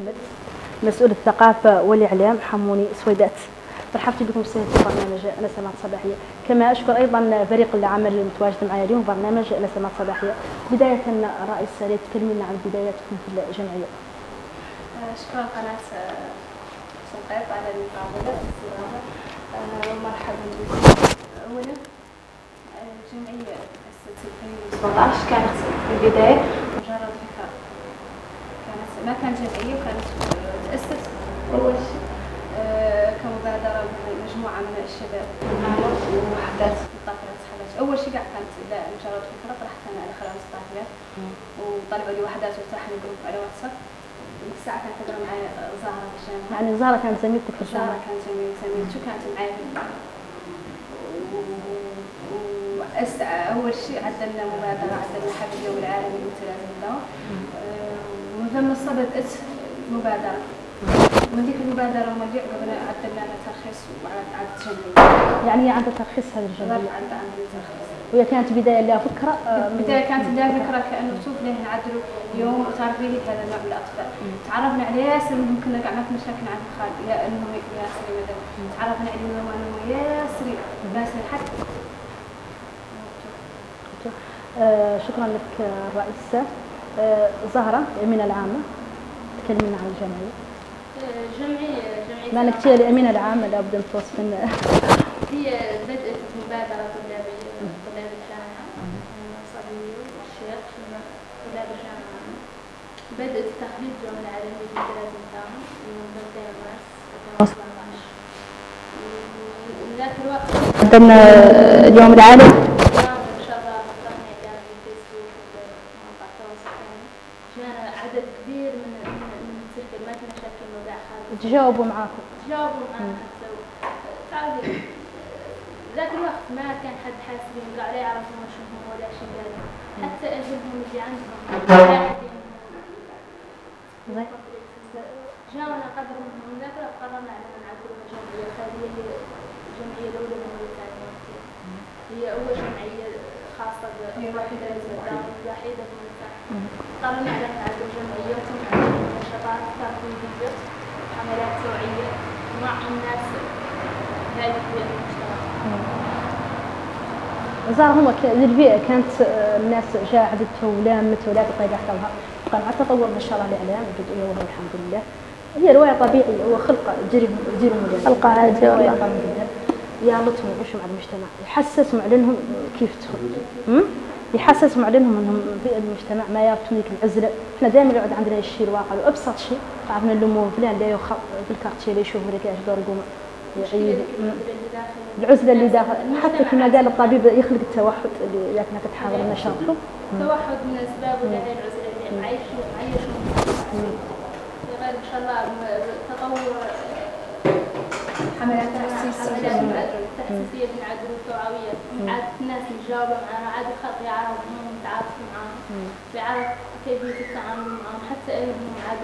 أحمد مسؤول الثقافة والإعلام حموني سويدات. مرحبا بكم في برنامج نسمات صباحية. كما أشكر أيضا فريق العمل المتواجد معي اليوم برنامج نسمات صباحية. بداية رئيس تكلمنا عن بداياتكم في الجمعية. شكرا قناة سنقيط على المقابلة ومرحبا بكم. أولا الجمعية في 2017 كانت في البداية. ما كان جمعية كانت تأسس أول شيء آه، كمبادرة من مجموعة من الشباب. نعمر ووحدات مطافيات حاجات أول شيء قاعد كانت لا مجرد فكرة طرحت أنا على خلال مطافيات وطلبوا لي وحدات وفتحنا جروب على واتساب. الساعة كانت تقرأ معي زهرة في الجامعة. يعني زهرة كانت زميلتك في الجامعة؟ زهرة كانت زميل زميلتي وكانت وأس أول شيء عدلنا مبادرة عدلنا حفل اليوم العالمي للمتلازم الدواء ومن ثم بدأت مبادرة. من ذيك المبادرة ومن ذيك قبل عدلنا لها ترخيص وعدت جمعية يعني هي عندها ترخيص عندها ترخيص. وهي كانت بداية لها فكرة؟ آه، بداية كانت لها فكرة كأنه شوف ليه نعدلوا يوم ترفيهي هذا النوع من الأطفال تعرفنا على ياسر انهم كنا قاعد في مشاكل عند خالد يا انهم ياسر مثلا تعرفنا عليهم انهم ياسر ياسر حتى آه، شكرا لك الرئيسة آه، زهرة الأمينة العامة. تكلمينا عن الجمعية. جمعية جمعية نكتير الأمينة العامة لابد أن توصفنا هي بدأت مبادرة طلابية طلاب الجامعة. الصبية والشيخ طلاب الجامعة. بدأت تخليد اليوم العالمي للدراسة التامة يوم 2 مارس 2017 وذاك الوقت قدمنا اليوم العالم اليوم إن شاء الله فتحنا إعلان في الفيسبوك ومواقع التواصل الاجتماعي جانا عدد كبير من من من السيركل ما كنا شاكين موضوع خارج تجاوبوا معاكم. جاوبوا معنا حتى تعرفي ذاك الوقت ما كان حد حاسبين قاعد يعرفون شو هم ولا قاعدين حتى أهلهم اللي عندهم. جاونا قدر منهم ذاك الوقت قررنا على ان نعدل الجمعيه هي الجمعية الأولى من موريتانيا هي أول جمعية خاصة الوحيده في موريتانيا قررنا على نعدل الجمعية وتم نشاطات ترفيهيه حملات توعية مع الناس. هذه في المجتمع زار ذي البيئة كانت آه، الناس جاعدته ولامته ولا لها طبعا على التطور ما شاء الله الإعلام الجزئية وهو الحمد لله. هي رواية طبيعية هو خلقة جري جري خلقة عادية والله. جدا يالتهم يعيشوا مع المجتمع. يحسس معلنهم كيف م? يحسس معلنهم إنهم في المجتمع ما يعرفون ذيك العزله، إحنا دائما يقعد عندنا الشيء الواقع. وابسط شيء عرفنا اللمو فلان لا يخ في الكارتيه لا يشوف هذاك إيش دور يقوم يعيد. العزلة اللي داخل حتى كما قال الطبيب يخلق التوحد اللي ياك انك تحاضر نشاطكم توحد من اسباب وهي العزلة؟ اللي معيشوا معيشوا غير إن شاء الله تطور بنعدل التوعويه عاد الناس عاد الخلق معاهم. كيفيه التعامل معاهم. حتى اهلهم عاد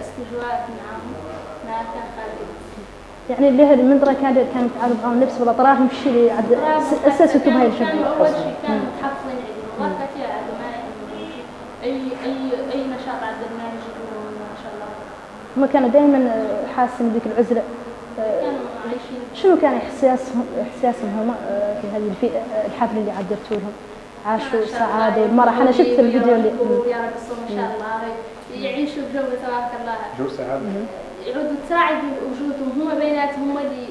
استجواب معاهم. ما كان يعني اللي هذه المنظرة كان كان متعارف معهم نفس ولا تراهم الشيء اللي عاد اسستوا بهاي كانوا الجمعيه أول شيء كانوا متحفظين عليهم غير كثير عاد ما. اي اي أي نشاط عدلناه يجيبوا ما شاء الله هم كانوا دائما حاسين بذيك العزلة. آه، شنو كان احساسهم إحساسهم هم آه، في هذه الفئة آه، الحفل اللي عدلتوا لهم؟ عاشوا سعادة. والمرح أنا شفت الفيديو اللي يرقصوا ما شاء الله. يعيشوا بجو تبارك الله. جو سعادة. يعودوا تساعد وجودهم هم بيناتهم هم اللي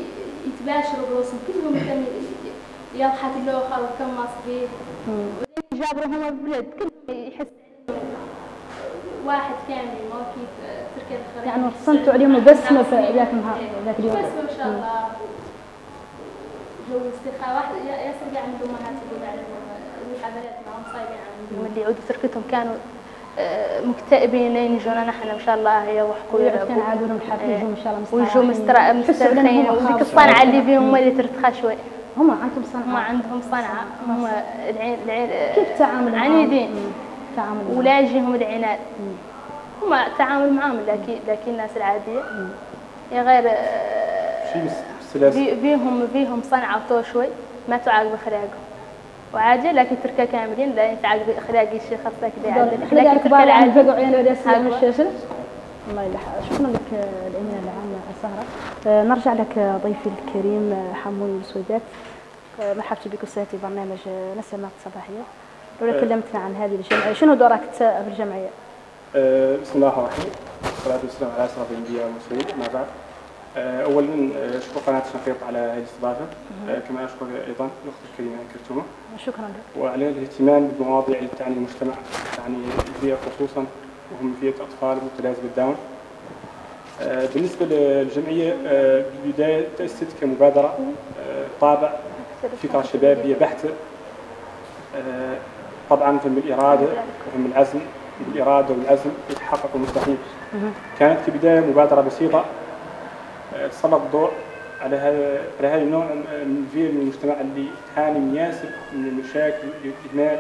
يتباشروا برؤوسهم كلهم كم يضحك اللوخة وكم جابروا هم بلاد كلهم يحس واحد كامل ما كيف؟ يعني رسمتوا عليهم بسمه في ذاك النهار ذاك اليوم. بسمة ما شاء الله. جو استرخاء واحد ياسر قاعد عند يقول عليهم الحفلات معهم صايبين عندهم اللي يعودوا تركتهم كانوا آه، مكتئبين يجونا نحن ما شاء الله يضحكوا كان عادوا لهم يجوا إن شاء الله ويجوا مسترخين. هم وذيك خاص. الصنعة اللي فيهم هو اللي ترتخى شوي. هم عندهم هم صنعه عندهم صنعة هم العين العين كيف معهم؟ عنيدين. مم. تعامل معهم. ولا يجيهم العناد هم التعامل معهم لكن لكن الناس العادية. هي غير آه، شيء في- فيهم فيهم صنعة وطو شوي ما تعاقب خلاقهم وعادي لكن تركا كاملين لا ينفع خلاقي شي خاصة كذا عادي إحنا قاعد كبار يعني فقعوا عينا وديس هاكوا. الشاشة. الله يلح شكرا لك آه، الأمينة العامة سهرة. آه، نرجع لك ضيفي الكريم حموني السويدات مرحبا بك أستاذتي برنامج نسمات صباحية. لو. كلمتنا عن هذه الجمعية. شنو دورك في الجمعية؟ آه، بسم الله الرحمن الرحيم. والصلاة والسلام على أشرف الأنبياء والمرسلين. ما بعد آه، أولا آه، أشكر قناة شنقيط على هذه الاستضافة. آه، كما أشكر أيضا الأخت الكريمة كرتومة. شكرا لك. وعلى الاهتمام بالمواضيع اللي تعني المجتمع تعني الفئة خصوصا وهم فئة أطفال متلازمة الداون آه، بالنسبة للجمعية آه، بالبداية تأسست كمبادرة آه، طابع فكرة شبابية بحتة. آه، طبعا فهم الإرادة وهم العزم. بالإرادة والعزم يتحقق المستحيل كانت كبداية مبادرة بسيطة آه، تسلط الضوء على هذا على هذا النوع من الفئة من المجتمع اللي تعاني من ياسر من المشاكل والإهمال.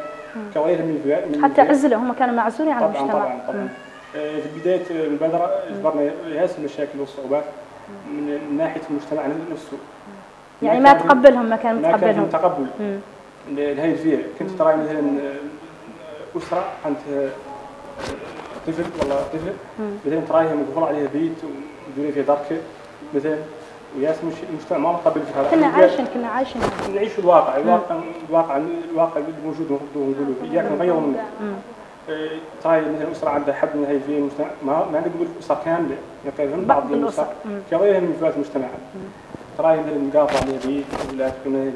كغيرها من حتى. عزلة هم كانوا معزولين عن المجتمع. طبعا طبعا. آه، في بداية المبادرة جبرنا ياسر المشاكل والصعوبات من ناحية المجتمع نفسه يعني ما كان- تقبلهم ما كان ما كان متقبلهم. تقبل. لهذه الفئة كنت ترى مثلا آه، أسرة عندها آه، طفل والله طفل. مثلا تراها مقفول عليها بيت ومديرين فيها دركة مثلا وياس مش المجتمع ما متقبل في هذا. كنا عايشين كنا عايشين نعيش الواقع الواقع الواقع الواقع اللي موجود إياك نغيروا منه تراي مثلا أسرة عندها حد من هذه الفئة المجتمع ما ما نقول أسرة كاملة. يعني من بعض الاسر. كغيرها من فئات المجتمع؟ تراي مثلا مقاطع عليها بيت ولا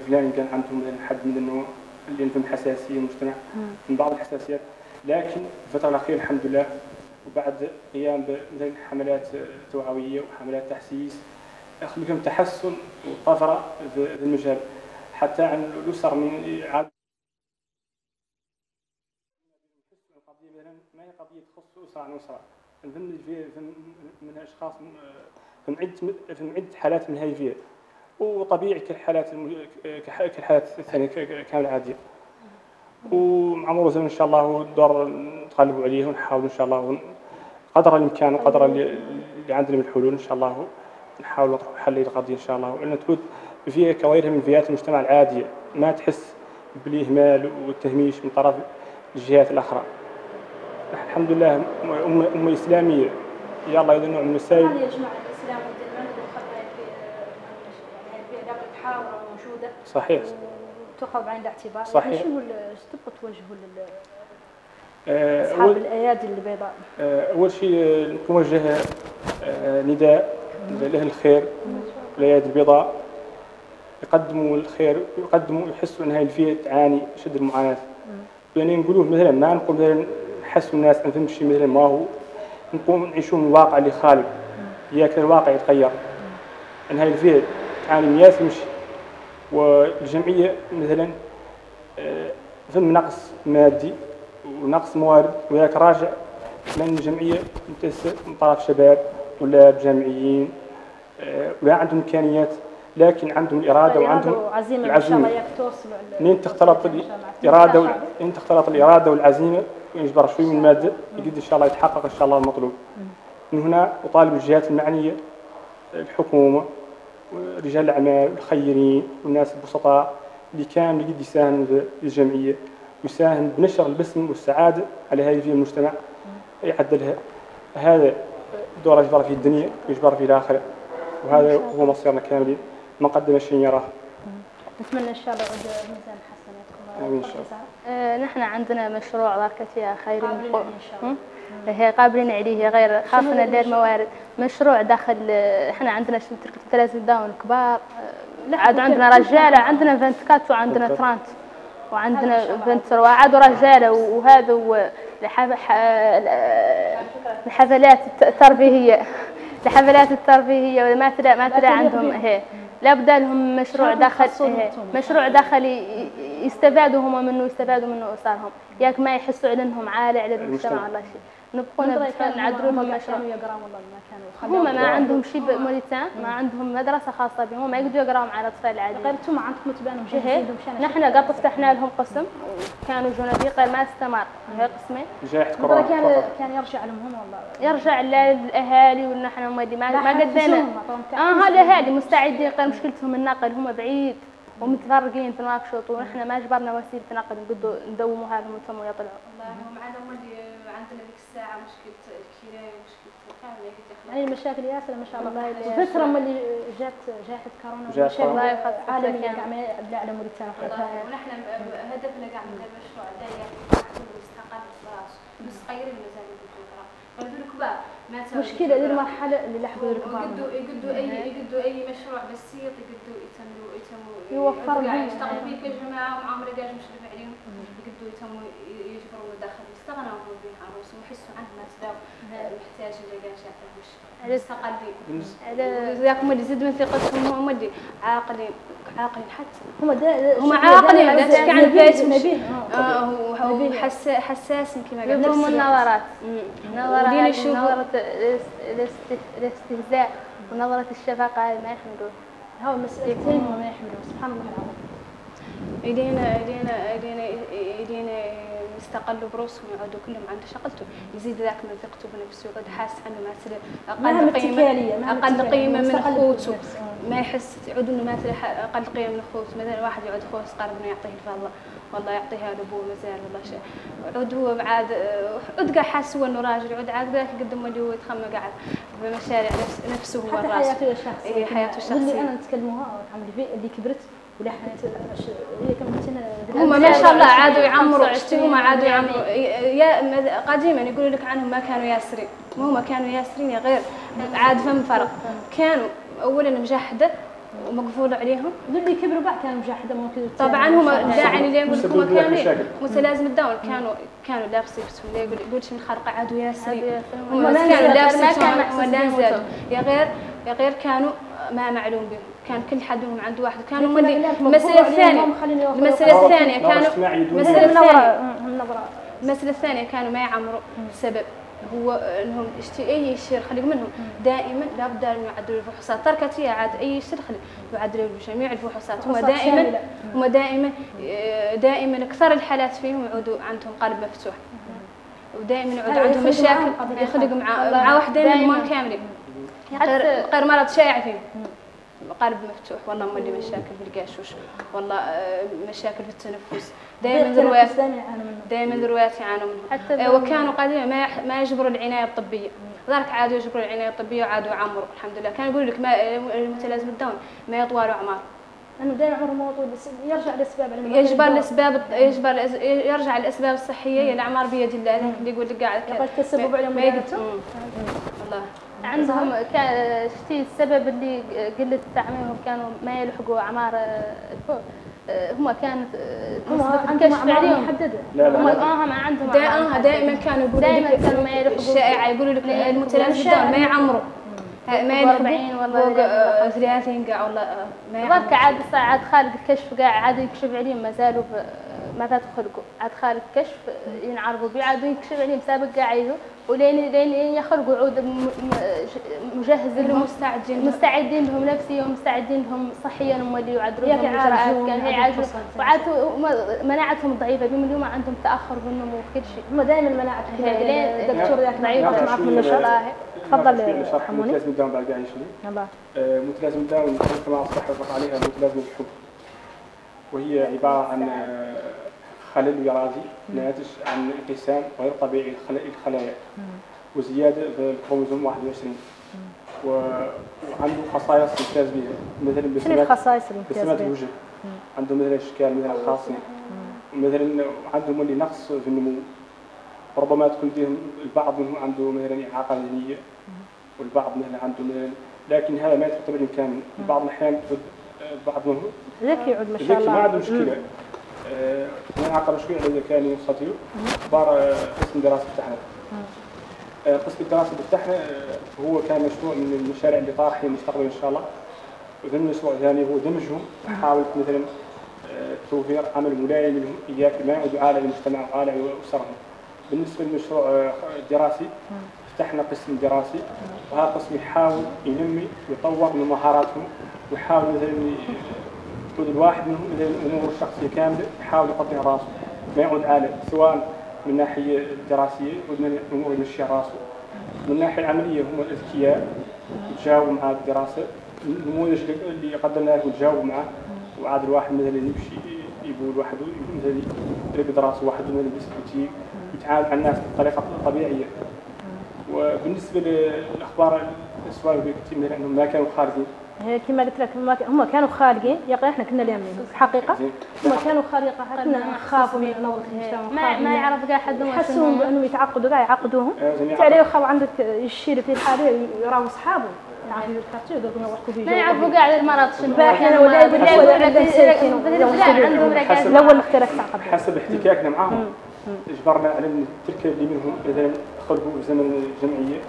فلان كان عندهم مثلا حد من النوع اللي عندهم حساسية المجتمع. من بعض الحساسيات. لكن الفترة الأخيرة الحمد لله وبعد قيام مثلا حملات توعوية وحملات تحسيس خليهم تحسن وطفرة في المجال حتى عن الاسر من عاد القضية مثلا ما هي قضية تخص اسره عن في في- من أشخاص في عده في عده حالات من هذه وطبيعي كالحالات كالحالات الثانية ك- ك- كاملة عادية. ومع مرور الزمن إن شاء الله الدور نتغلبوا عليه ونحاول إن شاء الله قدر الإمكان وقدر اللي عندنا من الحلول إن شاء الله نحاول نطرح حل للقضية إن شاء الله. وان تعود فيها كغيرها من فئات المجتمع العادية ما تحس بالاهمال والتهميش من طرف الجهات الأخرى؟ الحمد لله امه أمة إسلامية. يا الله هذا نوع من في يعني تحاور موجوده صحيح. وتؤخذ بعين الاعتبار صحيح. يعني شنو ال- إيش تبغوا توجهوا لل- آه، أصحاب أول- الأيادي البيضاء؟ آه، أول شيء آه، نوجه نداء لأهل الخير الأيادي البيضاء. يقدموا الخير يقدموا يحسوا أن هذه الفئة تعاني شد المعاناة. يعني نقولوه مثلا ما نقول مثلا نحسوا الناس أن فهمت شيء مثلا ما هو. نقوم نعيشوا من الواقع اللي خالق. ياك الواقع يتغير. أن هذه الفئة تعاني من ياس مشي. والجمعية مثلا آه، فهم نقص مادي ونقص موارد وياك راجع لأن الجمعية متأسسة من طرف شباب طلاب جامعيين آه، ولا عندهم إمكانيات لكن عندهم الإرادة وعندهم إن شاء العزيمة. منين تختلط الإرادة وال- منين تختلط الإرادة والعزيمة؟ ويجبر شوي من المادة. يقد إن شاء الله يتحقق إن شاء الله المطلوب. من هنا أطالب الجهات المعنية الحكومة ورجال الأعمال والخيرين والناس البسطاء اللي كان يقد يساهم في الجمعية يساهم بنشر البسم والسعادة على هذه في المجتمع يعدلها. هذا دور يجبر في الدنيا ويجبر في الآخرة وهذا هو مصيرنا كاملين. من قدم شيء يراه نتمنى إن شاء الله ميزان حسناتكم. آمين إن شاء الله. آه، نحن عندنا مشروع بركة يا خير. إن شاء الله. هي قابلين عليه غير خاصة هذا اللي الموارد مشروع داخل إحنا عندنا شركة ثلاث داون كبار عاد عندنا رجالة عندنا فنت كات وعندنا. ترانت وعندنا. فنت وعاد رجالة وهذا الحفلات الت- الترفيهية الحفلات الترفيهية ما ترى ما تليق عندهم. هي لابد لهم مشروع داخل. مشروع داخل ي- ي- يستفادوا هم منه يستفادوا منه أسرهم. ياك ما يحسوا على إنهم عالي على المجتمع. ولا شيء. كانوا نعدلوا هم لهم كانوا مشروع يقرأون والله ما كانوا هم ما عندهم شيء موريتان ما عندهم مدرسة خاصة بهم هم ما يقدروا يقراوا مع الاطفال غير العاديين أنتم عندكم تبانوا لهم شان نحن قد فتحنا لهم قسم وكانوا جونا فيه غير ما استمر. هي قسمين. جائحة من رأيك كان كورونا كان يرجع لهم هم والله. يرجع للأهالي ونحن ما ما قدينا. آه تحفيز. هذا اهالي مستعدين غير مشكلتهم النقل هم بعيد. ومتفرقين في الماركشوط ونحن ما جبرنا وسيله نقل نقدوا ندوموا هذا المتم ويطلعوا والله هو معنا ولي عندنا ذيك ومشكلة كاملة قلت يا يعني المشاكل ياسر ما شاء الله. اللي- من اللي جات جائحة كورونا مشاكل الله كان. قاعد يبلع على موريتانيا والله ونحن هدفنا قاعد من المشروع ده يستقل براسه بس غير لك بقى ما تسوي مشكلة بالفكرة. دي المرحلة اللي لحقوا الكبار يقدوا يقدوا اي يقدوا أي مشروع بسيط يقدوا يتموا يتموا قاعد لهم. يشتغلوا فيه كجماعة ومعاهم رجال مشرف عليهم يقدوا يتموا يجبروا مداخل يستغنوا هم بها عروسهم ويحسوا عنهم ناس داو محتاج الرجال شايفه مش مستقلين بالنسبة على ذاك اللي زيد من ثقتهم هم اللي عاقلين عاقلين حتى. هم دا هم عاقلين، لا تحكي عن البيت. آه هو هو حس حساس كما قلت. نفس النظرات مم. نظرة الاستهزاء ونظرة الشفقة ما يحملون هو مسألتين وما يحملون سبحان الله العظيم. يدينا يدينا يدينا يدينا يستقلوا بروسهم يقعدوا كلهم عند شغلته يزيد ذاك من ثقته بنفسه يقعد حاسس انه مثلا مهما أقل قيمة أقل قيمة من اخوته. ما يحس يعود إنه مثلا ح- أقل قيمة من أخوته. مثلا واحد يعود أخوه صغار إنه يعطيه الفضل. والله يعطيها لابوه مازال والله شيء. عود هو بعد عود قاعد حاسس هو إنه راجل عود عاد ذاك قدام اللي هو يتخمى قاعد بمشاريع نفس نفسه هو حتى حياته الشخصية إيه، حياته واللي الشخصية. أنا نتكلموها اللي كبرت ولا حياته هي كم قلت لنا هم ما شاء الله عادوا يعمروا 25 اشتي هم عادوا يعمروا. يا مذ- قديما يقولوا لك عنهم ما كانوا ياسرين. ما هم كانوا ياسرين يا غير. عاد فم فرق. كانوا اولا مجاحده ومقفول عليهم. اللي كبروا بعد كانوا مجاحدة ممكن طبعا هم داعي اللي يقول لك هم مسبب لك كانوا. متلازم الدور. كانوا كانوا لابسين بسم الله يقول يقولش من خلق عادوا ياسرين. عادوا هم ياسرين. بس ما كانوا لابسين ما كان هم محسوس لا بهم زاد وتو. يا غير يا غير كانوا ما معلوم بهم كان كل حد منهم عنده واحد. كانوا هم اللي المسألة نظرة- الثانية نظرة كانوا من نظرة المسألة الثانية كانوا ما يعمروا سبب هو إنهم أي شيء خلق منهم. دائما لابد ان يعدلوا الفحوصات. تركت هي عاد أي شيء خلق يعدلوا جميع الفحوصات. هم دائما. هم دائما دائما أكثر الحالات فيهم يعودوا عندهم قلب مفتوح. ودائما يعود عندهم مشاكل. يخلق مع مع وحدين دائماً. غير حتى غير مرض شائع فيهم قلب مفتوح والله ما لي مشاكل بالقاشوش والله آه، مشاكل في التنفس. دائما ذروات دائما ذروات يعانوا منهم آه، وكانوا قديما ما ما يجبروا العناية الطبية. ذلك عادوا يجبروا العناية الطبية وعادوا يعمروا. الحمد لله. كانوا يقولوا لك ما المتلازم الدون ما يطوالوا أعمار. لأنه دائما عمره موضوع بس يرجع لأسباب يجبر الأسباب يجبر يرجع الاسباب الصحية هي الأعمار بيد الله. اللي يقول لك قاعد يقول تسبب عليهم ما عندهم شتي السبب اللي قلة تعميمهم كانوا ما يلحقوا أعمار آه، الفوق آه، هم كانت آه، هم أعمار عليهم. محددة. لا لا هم ما عندهم دائما آه. دائما كانوا يقولوا دائما كانوا ما يلحقوا. الشائعة يقولوا لك. الدون ما يعمروا. ما يلحقوا. 40 والله فوق آه، يلحقوا. 30 قاع والله آه، ما يعمروا. عاد خالق الكشف قاع عاد يكشف عليهم ما زالوا ب- ما فات خلقوا عاد خالق الكشف ينعرضوا بيه عاد يكشف عليهم سابق قاعدة ولين لين لين يخرجوا عود مجهز لهم. مستعجلين. مستعدين لهم نفسيا ومستعدين لهم صحيا هم اللي يعالجون اجراءات كان فرصة. وعاد هم- مناعتهم ضعيفة بهم اليوم عندهم تأخر بالنمو وكل شيء. هم دائما مناعتهم هي لين- الدكتور ذاك ضعيف. نعم. معك من الشرح والله تفضل شرح حموني. متلازم الدون بعد قاعد يشري الله آه، متلازم كما صح يطلق عليها متلازمة الحب وهي عبارة عن آه، خلل وراثي ناتج عن انقسام غير طبيعي للخلا- للخلايا وزيادة في الكروموزوم 21 و- وعنده خصائص يمتاز بها مثلا شنو بسمات الخصائص الممتازه بسمات بها؟ الوجه. عنده مثلا إشكال مثلا خاصين مثلا عندهم اللي نقص في النمو. ربما تكون فيهم البعض منهم عنده مثلا إعاقة ذهنية والبعض مثلا عنده مثلا لكن هذا ما يعتبر كامل بعض الأحيان تكون بعض منهم ذكي يعود ما شاء ذكي الله. ما عنده مشكلة. شوي إذا كان يستطيع. بار قسم الدراسه بتاعنا آه، قسم الدراسه بتاعنا آه، هو كان مشروع من المشاريع اللي طارحه المستقبل إن شاء الله. وذن المشروع الثاني هو دمجهم. حاولت مثلا آه، توفير عمل ملائم لهم إياك ما يعود عالة للمجتمع وعالة لأسرهم. بالنسبة للمشروع الدراسي فتحنا قسم دراسي. وهذا القسم يحاول ينمي ويطور من مهاراتهم ويحاول مثلا يكون الواحد منهم مثلا الأمور الشخصية كاملة يحاول يقضيها راسه ما يعود عالة سواء من الناحيه الدراسية ومن الأمور يمشيها راسه. من الناحيه العملية هم الأذكياء يتجاوبوا مع الدراسة. النموذج اللي قدمناه لكم تجاوبوا معه وعاد الواحد مثلا يمشي يقول وحده مثلا يقرب دراسه وحده مثلا بيسكتي يتعامل مع الناس بطريقة طبيعية. وبالنسبة للأخبار السؤال اللي كنت انهم ما كانوا خارجين. كما قلت لك هم كانوا خارجين يقين إحنا كنا اليمين الحقيقة زين هم كانوا خارجين كنا نخافوا من المجتمع. ما ما يعرف كاع حد يحسون بأنهم يتعقدوا كاع يعقدوهم. عليه خاو عندك الشير في الحاله يراو أصحابه. في ما يعرفوا كاع المرض شنو. باحنا ولا يقول الأول الاختلاف تعقد حسب احتكاكنا معهم اجبرنا على ان تلك اللي منهم مثلا خلفوا في زمن الجمعية.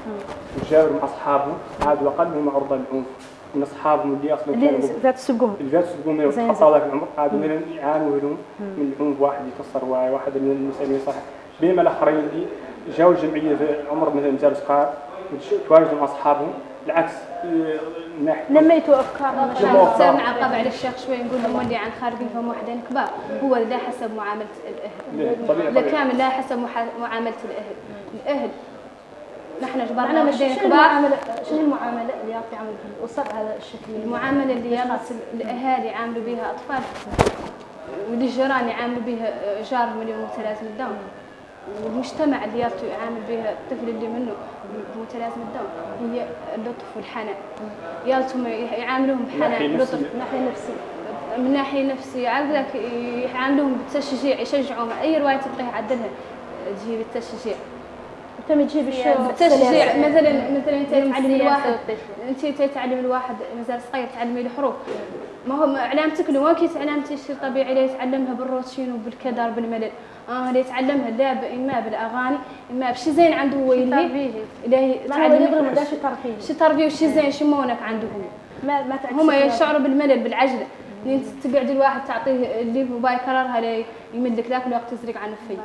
وجاوروا مع اصحابهم عاد وقل هم عرضة للعنف من اصحابهم اللي أصلا اللي كانوا ذات جالس يسبقون زين يتخطى ذاك العمر عادوا مثلا يعانوا لهم من العنف واحد يكسر واحد واحد من المسائل صح بينما الآخرين اللي جاوا الجمعية في عمر مثلا جالوا صغار وتواجدوا مع أصحابهم. بالعكس آه، من ناحيه لميتوا افكارهم. تصير نعقب على الشيخ شوي نقول لهم اللي عن خارجين فهم وحدين كبار. هو لا حسب معاملة الاهل لا كامل لا حسب معاملة الاهل الأهل. نحن معنا جبرنا مش كبار شنو المعامله اللي يعطي عمل في الاسر هذا الشكل. المعاملة اللي يغلط الأهالي يعاملوا بها أطفال. والجيران يعاملوا بها اللي هو متلازم الدم والمجتمع اللي يعطي يعامل بها الطفل اللي منه متلازم الدم هي اللطف والحنان. يالتهم يعاملوهم بحنان نفسية. لطف ناحية نفسية. من ناحية نفسية. عاد ذاك يعاملوهم بالتشجيع يشجعوهم. أي رواية تلقيها عدلها. تجيب التشجيع. انت ما تجيب الشيء التشجيع مثلا مثلا انت تعلم الواحد انت تعلم الواحد مازال صغير تعلمي الحروف. ما هو ما علامتك له كي تعلمتي شيء طبيعي لا يتعلمها بالروتين وبالكدر بالملل. آه لا يتعلمها لا إما بالأغاني إما بشي زين عنده هو تربيه لا ما هو يتعلم داش ترفيه شي تربيه وشي زين شي مونك عندهم ما ما تعكس هما يشعروا بالملل بالعجلة. اللي إنت تقعد الواحد تعطيه اللي هو باي يكررها لا يملك ذاك الوقت تزرق عنه فيه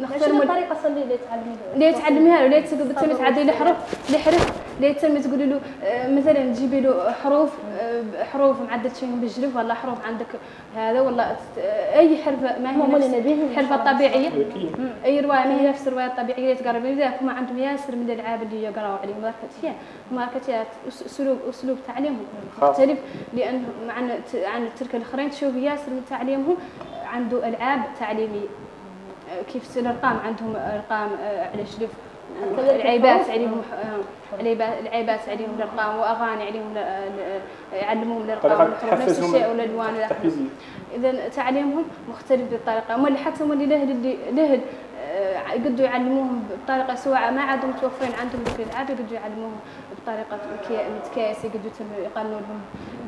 نختار شنو الطريقة اللي اللي تعلمي ليه تعلميها؟ له تقول تسمي تعدي له حروف؟ الحرف ليه تسمي تقولي له آه، مثلا تجيبي له حروف آه، حروف معدل شيء بالجلف ولا حروف عندك هذا ولا آه، أي حرفة ما هي اللي الطبيعيه ذكيين أي رواية ما هي نفس الرواية الطبيعية اللي تقرب لذلك هم عندهم ياسر من الالعاب اللي يقرأوا عليهم ذاك الاشياء هم كتيات اسلوب أسلوب تعليمهم. مختلف. لأن عن عن تلك الاخرين تشوف ياسر من تعليمهم عنده ألعاب تعليمية. كيف الأرقام؟ عندهم أرقام آه، على شلف كذلك العيبات. عليهم آه، العيبات عليهم الأرقام وأغاني عليهم يعلموهم الأرقام والحروف نفس الشيء والالوان اذا تعليمهم مختلف بالطريقة. اللي حتى هم اللي لهل اللي لهل آه، يقدروا يعلموهم بطريقة سواء ما عندهم متوفرين عندهم ذيك الالعاب يقدروا يعلموهم بطريقة متكاسه يقدروا يقنوا لهم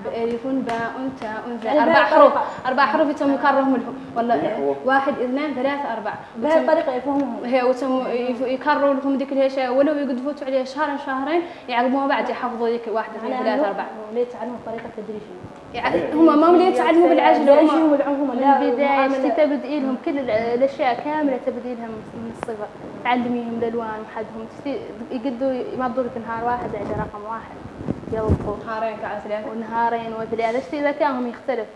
بألف باء تاء ذاء يعني أربع بهاي حروف الطريقة. أربع حروف يتم يكررهم لهم والله. واحد اثنين ثلاثة أربعة. بهذه الطريقة يفهمهم هي وتم يكرروا لهم ذيك الاشياء ولو يقد يفوتوا عليها شهر شهرين يعقبوها بعد يحفظوا ذيك واحد اثنين ثلاثة أربعة. ليه تعلموا الطريقة التدريجيه يعني هم ما اللي يتعلموا بالعجله هم من البداية تبدئي لهم كل ال- الأشياء كاملة تبدئي لهم من الصغر تعلميهم الألوان وحدهم يقدوا يمضوا لك نهار واحد على رقم واحد. يلقوا. نهارين على ثلاثة ونهارين وثلاثة اشتي ذكاهم يختلف؟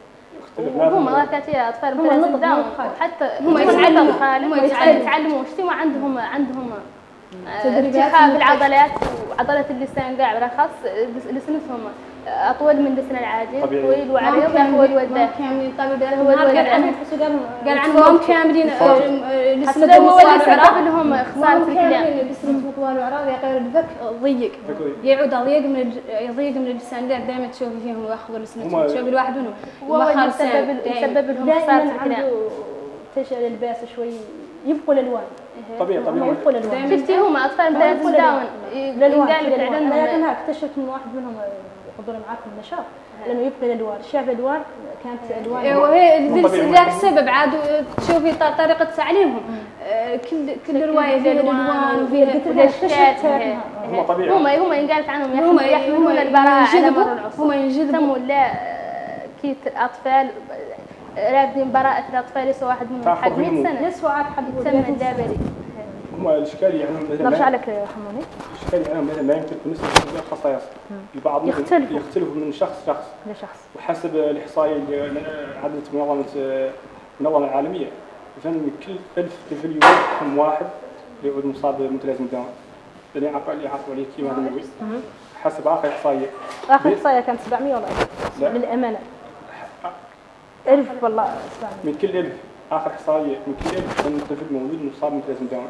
يختلف. وهم يا أطفال هم مثلا. حتى هم يتعلموا. هم هم يتعلموا. اشتي وعندهم عندهم آه، تدريبات ارتخاء من بالعضلات وعضلة اللسان قاع بالأخص لسنتهم. أطول من لسان العادي طبيعي. طويل وعريض هو الوداء كاملين طبيب هو النهار قال عنهم هم كاملين لسنتهم هو اللي سبب لهم في الكلام لسنتهم طوال وعراض يا غير الفك ضيق. يعود ضيق من الج- يضيق من اللسان دائما تشوفي فيهم ياخذوا لسنتهم هم- تشوفي الواحد منهم هو. يسبب لهم في الكلام تشعر الباس شوي. يبقوا الالوان طبيعي هم طبيعي يبقوا الالوان دايماً شفتي هم اطفال يبقوا داون الالوان هاك اكتشفت من واحد منهم. حضور معاكم النشاط. لأنه يبقى الالوان شاف الالوان كانت الوان إيه، وهي مو طبيعي. ذاك السبب. عاد تشوفي ط- طريقة تعليمهم. كل كل رواية فيها الألوان وفيها قلت لها والأشكال اكتشفت هي- هم طبيعي. هم هم ينقالت عنهم. هم يحمل- يحملون البراءة على مر العصور. هم ينجذبوا لا كيت الأطفال رافدين براءة الأطفال لسه واحد منهم. حق 100 منهم. سنة. نسوى عاد حد يتسمى الدابري هم الإشكال يعني مثلا نرجع لك حموني. الإشكال يعني مثلا ما يمتلك نسبة الخصائص. البعض منهم يختلفوا. يختلفوا من شخص شخص. لشخص وحسب الإحصائية اللي عدت منظمة المنظمه العالميه مثلا من كل 1000 طفل يولد كم واحد يعود مصاب بمتلازمه داون اللي يعرف اللي يعرفوا عليه كيما هذا حسب آخر إحصائية. آخر إحصائية كانت 700 ولا لا. للامانه ألف والله اسمعني من كل ألف. آخر إحصائية من كل ألف من طفل مولود مصاب بمتلازمة داون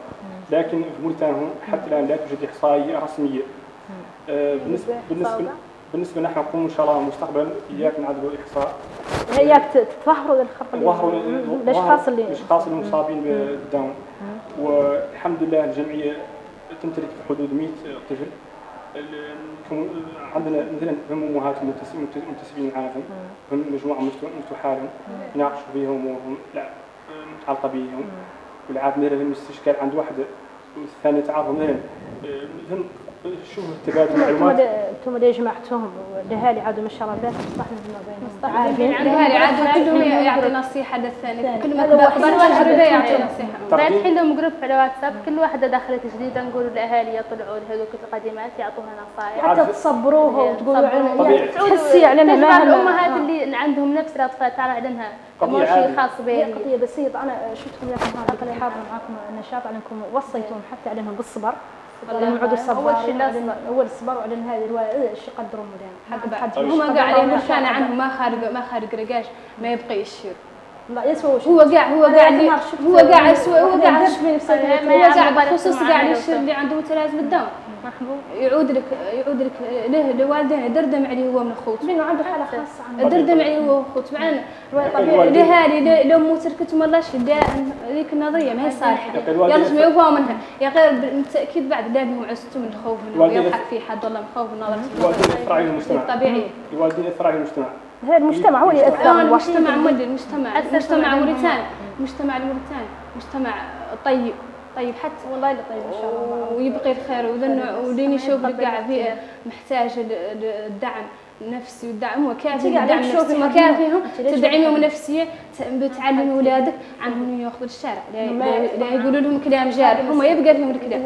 لكن في موريتانيا هون حتى الآن لا توجد إحصائية رسمية. آه، بالنسبة بالنسبة بالنسبة نحن نقوم إن شاء الله مستقبلا إياك نعدلوا إحصاء. هياك تتظاهروا للخط اللي ظهروا الاشخاص اللي الاشخاص المصابين بالداون. والحمد لله الجمعية تمتلك في حدود 100 طفل. عندنا مثلا هم أمهات متسبين معاهم هم مجموعة مفتو- مفتوحه لهم يناقشوا فيها امورهم لا متعلقه بهم والعاد مثلا الاستشكال عند واحدة والثانيه تعرفوا مثلا آه، تبادل أنتم المعلومات اللي- أنتم اللي جمعتوهم الاهالي عادوا ما شاء الله بيت مصلحنا فيما بينهم عارفين الأهالي عاد كلهم يعطي نصيحة للثاني. ثاني. كل ما هذا واحد. كبر تجربة يعطي. نصيحة. بعد الحين لهم جروب على واتساب كل واحدة دخلت جديدة نقول الأهالي يطلعوا لهذوك القديمات يعطوها نصائح. حتى تصبروها وتقولوا صبروا. يعني طبيعي. تحسي علينا ما هم- الأمهات اللي عندهم نفس عندنا قضية مو شيء. خاص هي به قضية بسيطة. أنا شفتكم اللي حاضر معاكم. النشاط عليكم وصيتهم حتى عليهم بالصبر. لهم يعودوا الصبر. أول شيء لا صبر. أول الصبر وعلين هذه الرواية. إيه إيش يقدروا مدام حق بعض. حد هم يقدر قاع عليه الله مركان ما خارج ما خارج رقاش ما يبقى يشير. لا يسوى هو قاع هو قاع هو قاع هو قاع هو قاع معاه قاع سمح. اللي عنده متلازمة الدم. محبوب يعود لك يعود لك له لوالدين دردم عليه هو من أخوته. منه عنده حالة خاصة عنده دردم عليه هو واخوته معنا. طبيعية الوالدين- لهالي لو مو تركتهم والله شي ذيك النظرية ما هي صالحة. يا أخي الوالدين يلا ما يبغوا منها. يا غير بالتاكيد بعد لا بهم عزته من الوالدين يضحك في حد والله مخوف من نظرته. الوالدين يأثر على المجتمع. طبيعي. الوالدين يأثر على المجتمع. هي المجتمع هو اللي آه، الوحيد المجتمع مولي المجتمع. المجتمع عليهم موريتاني. المجتمع الموريتاني. مجتمع طيب. طيب حتى والله اللي طيب إن شاء الله. ويبقي الخير. ولأنه ولين يشوف لك قاعد محتاج الدعم النفسي والدعم هو كافي أنت قاعدة الدعم النفسي منهم. وكافيهم تدعمهم؟ نفسيا بتعلم اولادك عنهم ياخذوا الشارع. لا, يقولوا لهم كلام جارح. هم يبقى فيهم الكلام.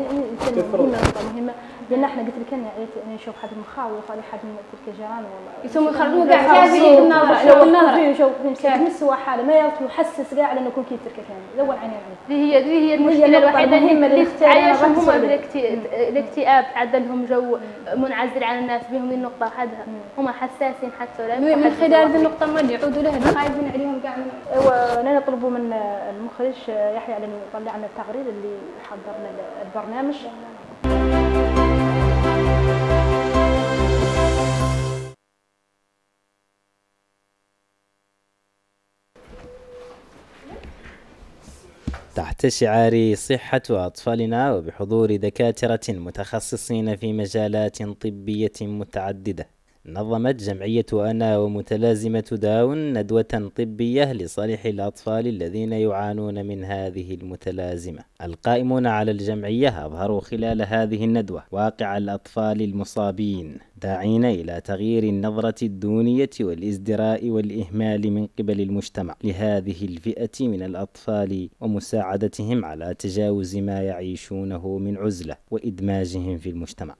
لأن إحنا قلت لك يعني نشوف حد مخاوف ولا حد من تلك الجيران ثم يخرجوا قاع كافي النظره لو النظره شوف تمس هو حاله ما يعرف يحسس قاع لأنه يكون كيف تلك عينين عليه. اللي هي اللي هي المشكلة الوحيدة اللي الرقص هم اللي- بالاكت- الاكتئاب تعدل لهم جو منعزل عن الناس بهم النقطة حدها هم حساسين حتى ولا من خلال النقطة ما يعودوا لها خايفين عليهم قاع من- ولنا نطلبوا من المخرج يحيى على انه يطلع لنا التقرير اللي حضر لنا البرنامج. تحت شعار صحة أطفالنا وبحضور دكاترة متخصصين في مجالات طبية متعددة. نظمت جمعية أنا ومتلازمة داون ندوة طبية لصالح الأطفال الذين يعانون من هذه المتلازمة. القائمون على الجمعية أظهروا خلال هذه الندوة واقع الأطفال المصابين داعين إلى تغيير النظرة الدونية والإزدراء والإهمال من قبل المجتمع لهذه الفئة من الأطفال ومساعدتهم على تجاوز ما يعيشونه من عزلة وإدماجهم في المجتمع.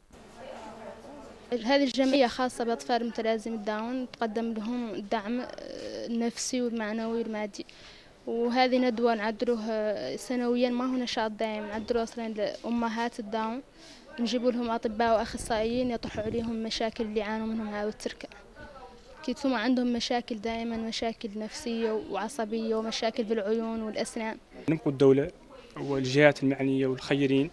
هذه الجمعية خاصة بأطفال متلازمة داون تقدم لهم الدعم آه، النفسي والمعنوي والمادي. وهذه ندوة نعدلوه آه، سنويا ما هو نشاط دائم نعدلوه أصلا لأمهات الداون. نجيبوا لهم أطباء وأخصائيين يطرحوا عليهم مشاكل اللي يعانوا منهم هذا التركة. أكيد هم عندهم مشاكل دائما مشاكل نفسية وعصبية ومشاكل بالعيون والأسنان. نبقوا الدولة والجهات المعنية والخيرين.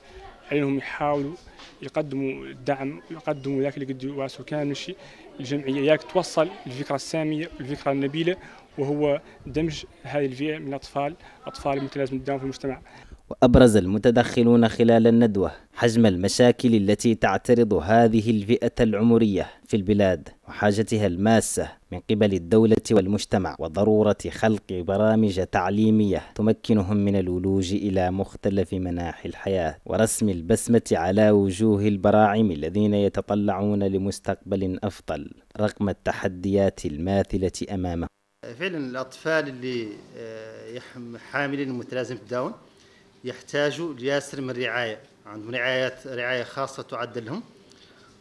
عليهم يحاولوا يقدموا الدعم ويقدموا ذاك اللي قد يواسوا. كامل شيء الجمعية ياك توصل الفكرة السامية والفكرة النبيلة وهو دمج هذه الفئة من الأطفال أطفال متلازمة الدم في المجتمع. وأبرز المتدخلون خلال الندوة حجم المشاكل التي تعترض هذه الفئة العمرية في البلاد وحاجتها الماسة من قبل الدولة والمجتمع وضرورة خلق برامج تعليمية تمكنهم من الولوج إلى مختلف مناحي الحياة ورسم البسمة على وجوه البراعم الذين يتطلعون لمستقبل أفضل رغم التحديات الماثلة أمامهم. فعلا الأطفال اللي آه، حاملين متلازمة داون يحتاجوا لياسر من رعاية. عندهم رعايات رعاية خاصة تعد لهم.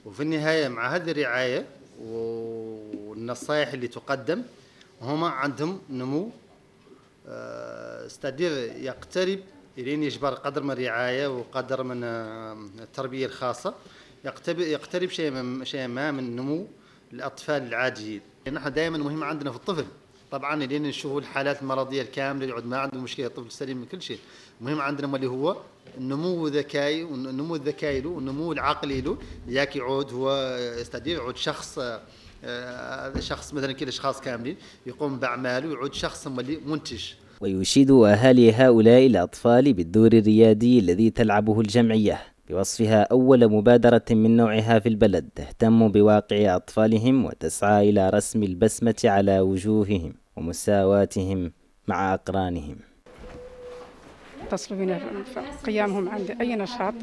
وفي النهاية مع هذه الرعاية والنصائح اللي تقدم هم عندهم نمو آه، استدير يقترب إلين يجبر قدر من الرعاية وقدر من آه، التربية الخاصة. يقترب من شيء ما من نمو الأطفال العاديين. نحن دائما مهم عندنا في الطفل طبعا لين نشوفوا الحالات المرضية الكاملة يعود ما عنده مشكلة طفل سليم من كل شيء. المهم عندنا اللي هو النمو الذكائي والنمو الذكائي له والنمو العقلي له. ياك يعود هو يستطيع يعود شخص آه، شخص مثلا كده أشخاص كاملين يقوم بأعماله ويعود شخص ملي منتج. ويشيد أهالي هؤلاء الأطفال بالدور الريادي الذي تلعبه الجمعية. بوصفها أول مبادرة من نوعها في البلد تهتم بواقع أطفالهم وتسعى إلى رسم البسمة على وجوههم ومساواتهم مع أقرانهم. اتصلوا بنا قيامهم عند أي نشاط؟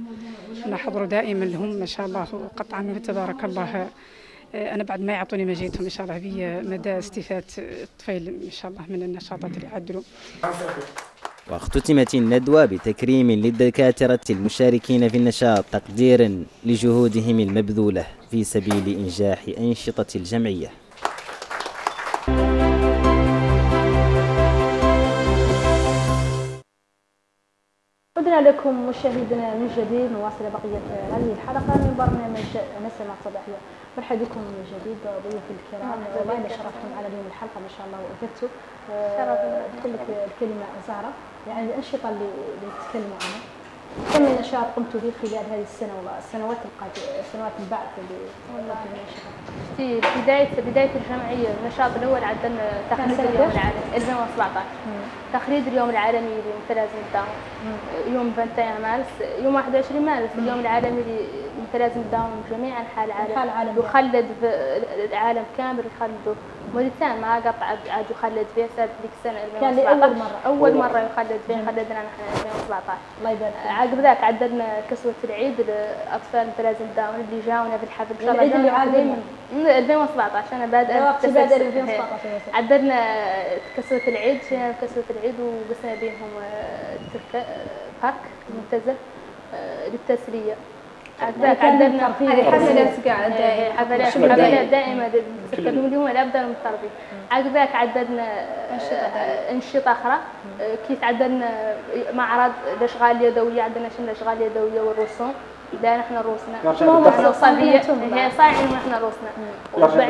نحضر دائما لهم ما شاء الله قطعا تبارك الله. أنا بعد ما يعطوني مجيتهم إن شاء الله بي مدى استفادة الطفيل إن شاء الله من النشاطات اللي يعدلوا. واختتمت الندوة بتكريم للدكاترة المشاركين في النشاط تقديرا لجهودهم المبذولة في سبيل إنجاح أنشطة الجمعية. عدنا لكم مشاهدينا من جديد نواصل بقية هذه الحلقة من برنامج نسمة صباحية. مرحبا بكم من جديد ضيوفي الكرام. والله شرفتم على اليوم الحلقة ما شاء الله وأفدتوا أدخل لك الكلمة زهرة. يعني الأنشطة اللي اللي تتكلموا عنها. كم من نشاط قمتوا به خلال هذه السنة والسنوات القادمة السنوات من بعد اللي بالأنشطة في بداية بداية الجمعية النشاط الأول عندنا تخريج اليوم؟ العالمي 2017 تخريج اليوم العالمي للمتلازمة داون. يوم 21 مارس يوم 21 مارس. اليوم العالمي للمتلازمة داون جميع أنحاء العالم. يخلد العالم كامل يخلدوا موريتان ما قطع عاد يخلد فيه سنة ذيك السنة كان 2017 لأول مرة. أول مرة يخلد فيه خلدنا نحن 2017 الله يبارك. عقب ذاك عدلنا كسوة العيد لأطفال متلازم داون اللي جاونا في الحفل إن شاء الله العيد اللي عاد قريب من 2017 أنا بادئة وقت في بادئ تسلسل. 2017 يا سيدي. عدلنا كسوة العيد فيها كسوة العيد وقسنا بينهم آه، تركة آه، بارك منتزه آه، عدلنا ترفيه. هذه حفلات قاعد إيه، دائما. للتركة اليوم الأبدال المترفيه عقب ذاك عدلنا آه، أنشطة أخرى. آه، كيف عدلنا معرض الأشغال اليدوية عندنا شنو الأشغال اليدوية والرسوم. بدأنا إحنا روسنا للدخل. إحنا هي صايعين وإحنا روسنا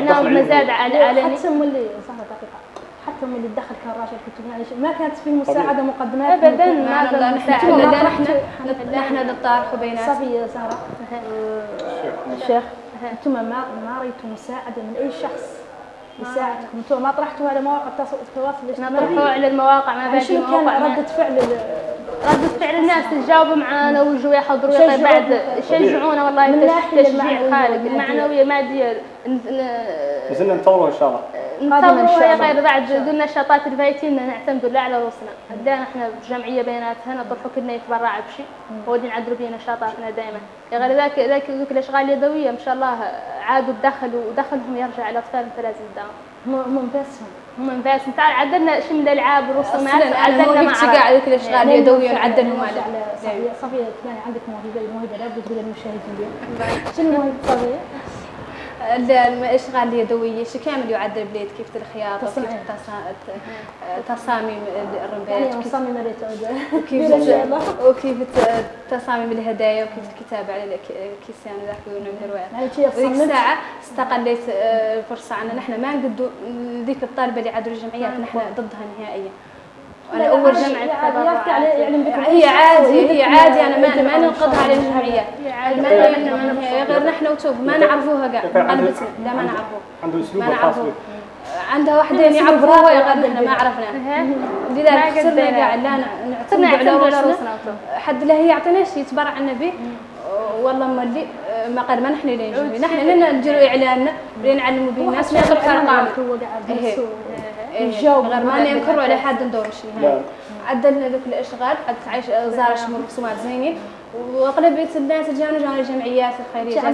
للدخل مزاد العلمي. عالمي حتى هم اللي صح دقيقة حتى هم اللي دخل كان راشد كتب يعني ما كانت فيه مساعدة مقدمات. منكم؟ ما في نحن نحن طرحتوا- لا نحن نتطارخوا بينات صفية زهرة الشيخ. أنتم ما ما رأيتوا مساعدة من أي شخص يساعدكم؟ أنتم ما طرحتوا على مواقع التواصل الاجتماعي؟ على المواقع ما باقي شنو كان ردة فعل ردة فعل الناس؟ تجاوبوا معانا ويجوا يحضروا. يطيب بعد يشجعونا والله من تشجيع خالق. المعنوية المادية ن- ن- نزلنا نطورها إن شاء الله. نطوروا الله. غير بعد قلنا الشطات الفايتين نعتمدوا لا على روسنا بدينا إحنا بجمعيه بيناتها نطرحوا كلنا يتبرع بشيء. ودي نعدلوا بيه نشاطاتنا دائما غير ذاك ذاك ذوك الأشغال اليدوية ما شاء الله عادوا بدخلوا ودخلهم يرجع على اطفال متلازم داون هم هم انفسهم هم انفاس تعال عدلنا شيء من الألعاب والرسومات عدلنا معرض قاعد ذيك الأشغال اليدوية نعدلهم على صفية صفية يعني عندك موهبة الموهبة لا بد تقول للمشاهدين شنو موهبة صفية؟ ال- الاشغال اليدويه شي كامل يعدل بليد كيف الخياطة؟ وكيف. التصا- ت- تصاميم يعني الرمبات وكيف- وكيف. وكيف تصاميم الهدايا؟ وكيف الكتابة على الك- الكيسان وذاك يقولون الهروايات يعني شي وذيك صممت الساعة استقليت آه، أن نحن ما نقدوا ذيك الطالبة اللي عادوا الجمعيات نحن ضدها نهائيا. أول جمعة عادي يعني يعلم بكم هي عادي هي عادي أنا ما ما ننقضها على. الجمعيات. ما غير نحن وتوب. ما نعرفوها كاع قلبتنا لا ما نعرفوه عنده اسلوبه ما الخاص نعرفوه به عندها وحدين يعرفوها يا غير نحن ما عرفنا. لذلك خسرنا. كاع لا نعتمد على وتوب. حد لا هي يعطينا شيء يتبرع عنا به. والله ما اللي ما قال ما نحن اللي نجيب نحن لنا نديروا إعلاننا اللي نعلموا به الناس يطرحوا أرقام. إيه. غير ما ننكروا على حد ندور شيء لا. عدلنا ذوك الأشغال حد تعيش زار شمر رسومات زينين وأغلبية الناس اللي جاونا جاونا الجمعيات الخيرية